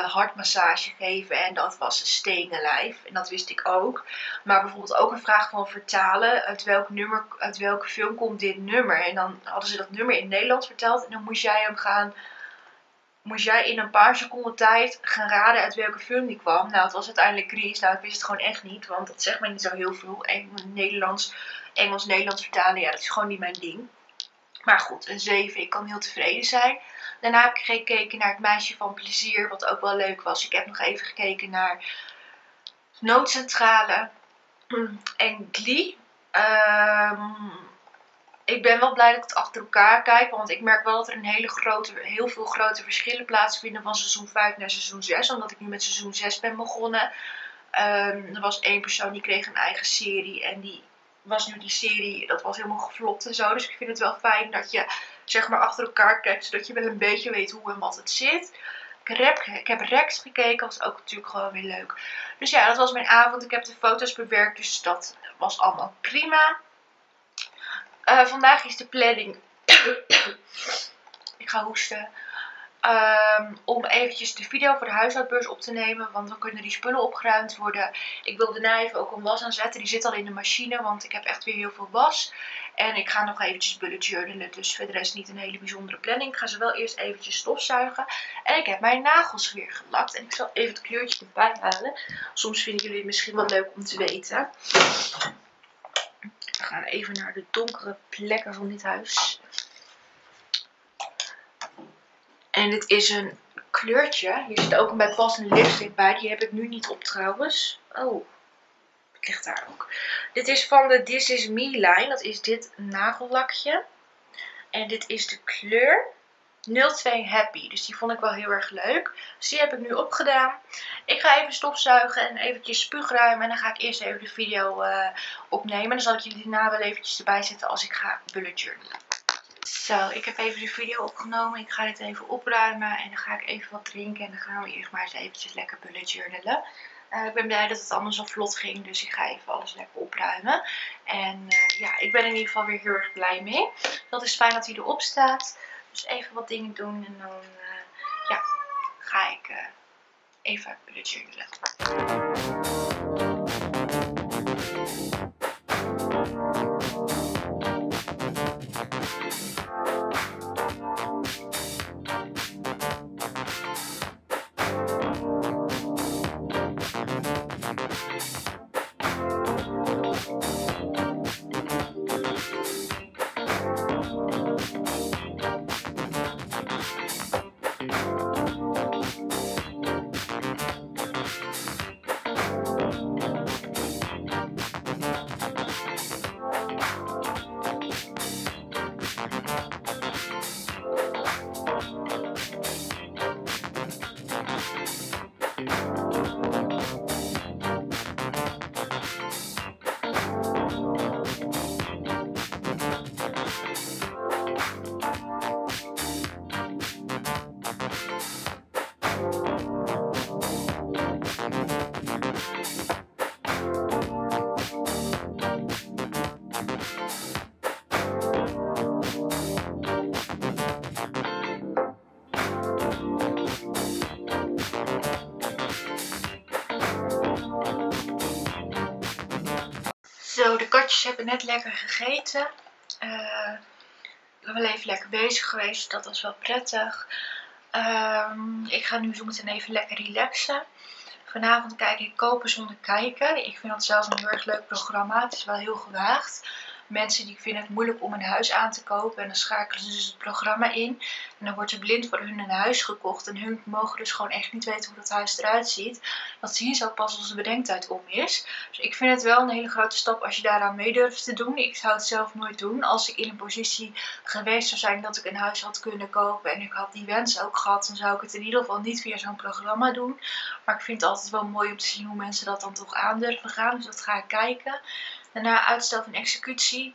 hartmassage geven? En dat was Staying Alive. En dat wist ik ook. Maar bijvoorbeeld ook een vraag van vertalen. Uit welk nummer, uit welke film komt dit nummer? En dan hadden ze dat nummer in Nederlands verteld. En dan moest jij hem gaan moest jij in een paar seconden tijd gaan raden uit welke film die kwam. Nou, het was uiteindelijk Grease. Nou, ik wist het gewoon echt niet, want dat zegt mij niet zo heel veel. Nederlands, Engels-Nederlands vertalen, ja, dat is gewoon niet mijn ding. Maar goed, een 7, ik kan heel tevreden zijn. Daarna heb ik gekeken naar het meisje van plezier, wat ook wel leuk was. Ik heb nog even gekeken naar noodcentrale en Glee. Um, ik ben wel blij dat ik het achter elkaar kijk. Want ik merk wel dat er een hele grote, heel veel grote verschillen plaatsvinden van seizoen 5 naar seizoen 6. Omdat ik nu met seizoen 6 ben begonnen. Um, er was één persoon die kreeg een eigen serie. En die was nu die serie, dat was helemaal geflopt en zo. Dus ik vind het wel fijn dat je zeg maar achter elkaar kijkt. Zodat je wel een beetje weet hoe en wat het zit. Ik heb, ik heb Rex gekeken, was ook natuurlijk gewoon weer leuk. Dus ja, dat was mijn avond. Ik heb de foto's bewerkt, dus dat was allemaal prima. Uh, vandaag is de planning. ik ga hoesten. Um, om eventjes de video voor de huishoudbeurs op te nemen. Want dan kunnen die spullen opgeruimd worden. Ik wil daarna even ook een was aanzetten. Die zit al in de machine. Want ik heb echt weer heel veel was. En ik ga nog eventjes bullet journalen. Dus verder is niet een hele bijzondere planning. Ik ga ze wel eerst eventjes stofzuigen. En ik heb mijn nagels weer gelakt. En ik zal even het kleurtje erbij halen. Soms vinden jullie het misschien wel leuk om te weten. We gaan even naar de donkere plekken van dit huis. En dit is een kleurtje. Hier zit ook een bijpassende lipstick bij. Die heb ik nu niet op trouwens. Oh, ligt daar ook. Dit is van de This Is Me line. Dat is dit nagellakje. En dit is de kleur 02 Happy. Dus die vond ik wel heel erg leuk. Dus die heb ik nu opgedaan. Ik ga even stofzuigen en eventjes spuugruimen. En dan ga ik eerst even de video uh, opnemen. Dan zal ik jullie daarna wel eventjes erbij zetten als ik ga bullet journalen. Zo, ik heb even de video opgenomen. Ik ga dit even opruimen en dan ga ik even wat drinken. En dan gaan we eerst maar eens eventjes lekker bullet journalen. Uh, ik ben blij dat het allemaal zo vlot ging, dus ik ga even alles lekker opruimen. En uh, ja, ik ben in ieder geval weer heel erg blij mee. Dat is fijn dat hij erop staat. Dus even wat dingen doen en dan uh, ja, ga ik even bullet journalen. Katjes hebben net lekker gegeten. Uh, ik ben wel even lekker bezig geweest. Dat was wel prettig. Um, ik ga nu zo meteen even lekker relaxen. Vanavond kijk ik Kopen zonder kijken. Ik vind dat zelf een heel erg leuk programma. Het is wel heel gewaagd. Mensen die vinden het moeilijk om een huis aan te kopen. En dan schakelen ze dus het programma in. En dan wordt er blind voor hun een huis gekocht. En hun mogen dus gewoon echt niet weten hoe dat huis eruit ziet. Dat zien ze ook pas als de bedenktijd om is. Dus ik vind het wel een hele grote stap als je daaraan mee durft te doen. Ik zou het zelf nooit doen. Als ik in een positie geweest zou zijn dat ik een huis had kunnen kopen. En ik had die wens ook gehad. Dan zou ik het in ieder geval niet via zo'n programma doen. Maar ik vind het altijd wel mooi om te zien hoe mensen dat dan toch aandurven gaan. Dus dat ga ik kijken. Daarna uitstel van executie.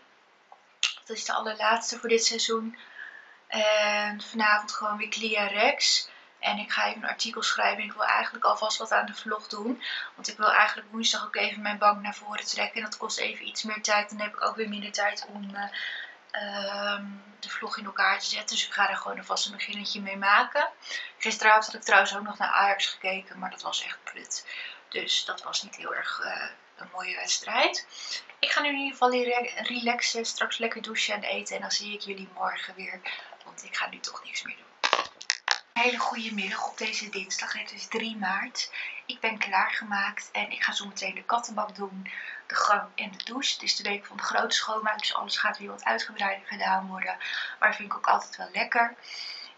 Dat is de allerlaatste voor dit seizoen. En vanavond gewoon weer Clia Rex. En ik ga even een artikel schrijven. Ik wil eigenlijk alvast wat aan de vlog doen. Want ik wil eigenlijk woensdag ook even mijn bank naar voren trekken. En dat kost even iets meer tijd. Dan heb ik ook weer minder tijd om uh, de vlog in elkaar te zetten. Dus ik ga er gewoon alvast een beginnetje mee maken. Gisteravond had ik trouwens ook nog naar Ajax gekeken. Maar dat was echt prut. Dus dat was niet heel erg uh, een mooie wedstrijd. Ik ga nu in ieder geval relaxen. Straks lekker douchen en eten. En dan zie ik jullie morgen weer. Want ik ga nu toch niks meer doen. Een hele goede middag op deze dinsdag. Het is 3 maart. Ik ben klaargemaakt en ik ga zo meteen de kattenbak doen, de gang en de douche. Het is de week van de grote schoonmaak, dus alles gaat weer wat uitgebreider gedaan worden. Maar vind ik ook altijd wel lekker.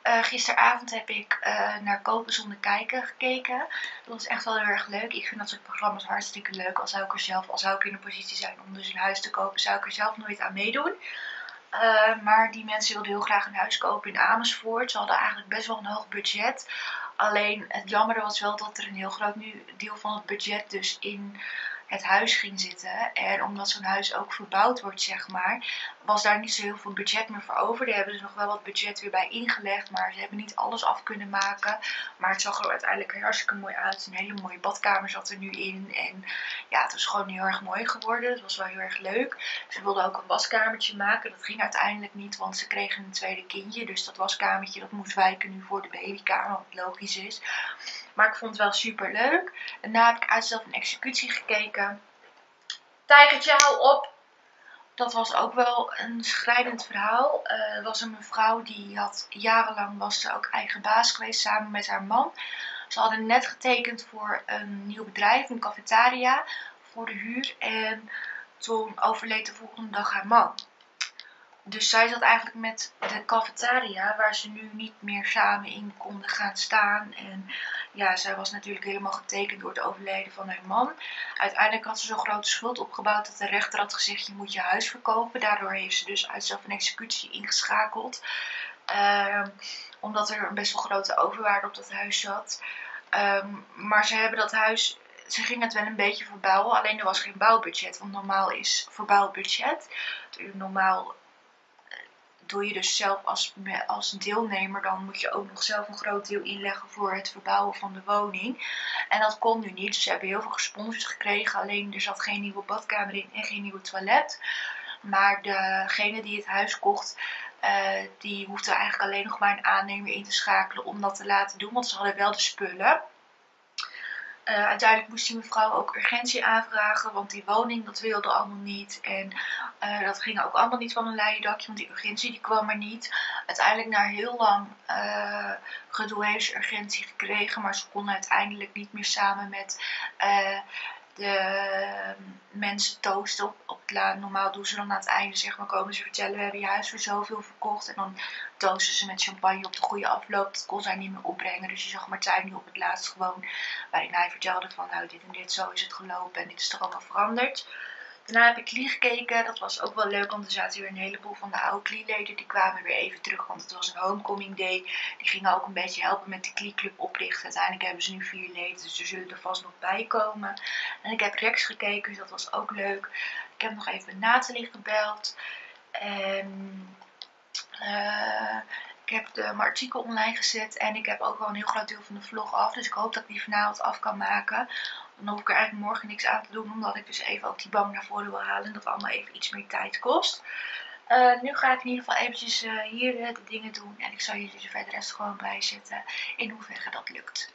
Uh, gisteravond heb ik uh, naar Kopen zonder kijken gekeken. Dat was echt wel heel erg leuk. Ik vind dat soort programma's hartstikke leuk. Al zou ik er zelf, al zou in de positie zijn om dus een huis te kopen, zou ik er zelf nooit aan meedoen. Uh, maar die mensen wilden heel graag een huis kopen in Amersfoort. Ze hadden eigenlijk best wel een hoog budget. Alleen het jammer was wel dat er een heel groot nu deel van het budget dus in het huis ging zitten. En omdat zo'n huis ook verbouwd wordt, zeg maar, was daar niet zo heel veel budget meer voor over. Daar hebben ze nog wel wat budget weer bij ingelegd, maar ze hebben niet alles af kunnen maken. Maar het zag er uiteindelijk hartstikke mooi uit. Een hele mooie badkamer zat er nu in. En ja, het was gewoon heel erg mooi geworden. Het was wel heel erg leuk. Ze wilden ook een waskamertje maken. Dat ging uiteindelijk niet, want ze kregen een tweede kindje. Dus dat waskamertje dat moest wijken nu voor de babykamer, wat logisch is. Maar ik vond het wel super leuk. Daarna heb ik uitstel van executie gekeken. Tijgertje, hou op! Dat was ook wel een schrijnend verhaal. Uh, er was een mevrouw die had jarenlang was ze ook eigen baas geweest samen met haar man. Ze hadden net getekend voor een nieuw bedrijf, een cafetaria, voor de huur. En toen overleed de volgende dag haar man. Dus zij zat eigenlijk met de cafetaria, waar ze nu niet meer samen in konden gaan staan. En ja, zij was natuurlijk helemaal getekend door het overlijden van haar man. Uiteindelijk had ze zo'n grote schuld opgebouwd dat de rechter had gezegd: je moet je huis verkopen. Daardoor heeft ze dus uitstel van executie ingeschakeld. Um, omdat er een best wel grote overwaarde op dat huis zat. Um, maar ze hebben dat huis ze ging het wel een beetje verbouwen, alleen er was geen bouwbudget. Want normaal is verbouwbudget. Normaal doe je dus zelf als, als deelnemer, dan moet je ook nog zelf een groot deel inleggen voor het verbouwen van de woning. En dat kon nu niet. Dus ze hebben heel veel gesponsord gekregen. Alleen er zat geen nieuwe badkamer in en geen nieuwe toilet. Maar degene die het huis kocht, uh, die hoefde eigenlijk alleen nog maar een aannemer in te schakelen om dat te laten doen. Want ze hadden wel de spullen. Uh, uiteindelijk moest die mevrouw ook urgentie aanvragen, want die woning dat wilde allemaal niet. En uh, dat ging ook allemaal niet van een leien dakje, want die urgentie die kwam er niet. Uiteindelijk na heel lang uh, gedoe heeft ze urgentie gekregen, maar ze kon uiteindelijk niet meer samen met de mensen toosten op, op het Normaal doen ze dan aan het einde, zeg maar, komen ze vertellen: we hebben je huis voor zoveel verkocht. En dan toosten ze met champagne op de goede afloop. Dat kon zij niet meer opbrengen. Dus je zag Martijn nu op het laatst gewoon, waarin hij vertelde: van nou, dit en dit, zo is het gelopen en dit is toch allemaal veranderd. Daarna heb ik Klie gekeken. Dat was ook wel leuk, want er zaten weer een heleboel van de oude Klie-leden. Die kwamen weer even terug, want het was een homecoming day. Die gingen ook een beetje helpen met de Klie-club oprichten. Uiteindelijk hebben ze nu vier leden, dus er zullen er vast nog bij komen. En ik heb Rex gekeken, dus dat was ook leuk. Ik heb nog even Nathalie gebeld. En... Uh, ik heb de, mijn artikel online gezet en ik heb ook wel een heel groot deel van de vlog af. Dus ik hoop dat ik die vanavond af kan maken. Dan hoef ik er eigenlijk morgen niks aan te doen, omdat ik dus even ook die bank naar voren wil halen. En dat allemaal even iets meer tijd kost. Uh, nu ga ik in ieder geval eventjes uh, hier uh, de dingen doen. En ik zal jullie er verder rest gewoon bij zetten in hoeverre dat lukt.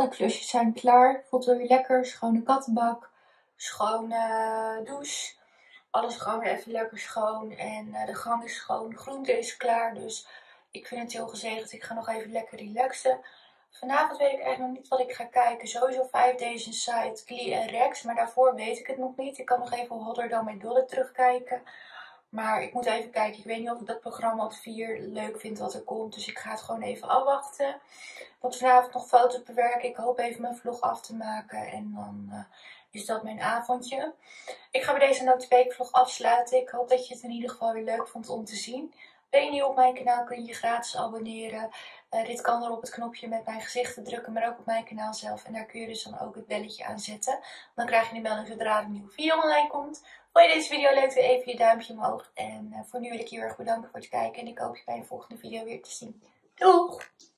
Alle klusjes zijn klaar. Voelt wel weer lekker. Schone kattenbak. Schone douche. Alles gewoon weer even lekker schoon. En uh, de gang is schoon. Groente is klaar. Dus ik vind het heel gezegend. Ik ga nog even lekker relaxen. Vanavond weet ik eigenlijk nog niet wat ik ga kijken. Sowieso 5 Days Inside, Glee en Rex. Maar daarvoor weet ik het nog niet. Ik kan nog even Hotter dan mijn Dolly terugkijken. Maar ik moet even kijken. Ik weet niet of ik dat programma op 4 leuk vind wat er komt. Dus ik ga het gewoon even afwachten. Want vanavond nog foto's bewerken. Ik hoop even mijn vlog af te maken. En dan uh, is dat mijn avondje. Ik ga bij deze Note vlog afsluiten. Ik hoop dat je het in ieder geval weer leuk vond om te zien. Ben je nieuw op mijn kanaal kun je je gratis abonneren. Uh, dit kan er op het knopje met mijn gezicht te drukken, maar ook op mijn kanaal zelf. En daar kun je dus dan ook het belletje aan zetten. Dan krijg je een melding zodra er een nieuwe video online komt. Vond je deze video leuk, doe even je duimpje omhoog. En uh, voor nu wil ik je heel erg bedanken voor het kijken. En ik hoop je bij een volgende video weer te zien. Doeg!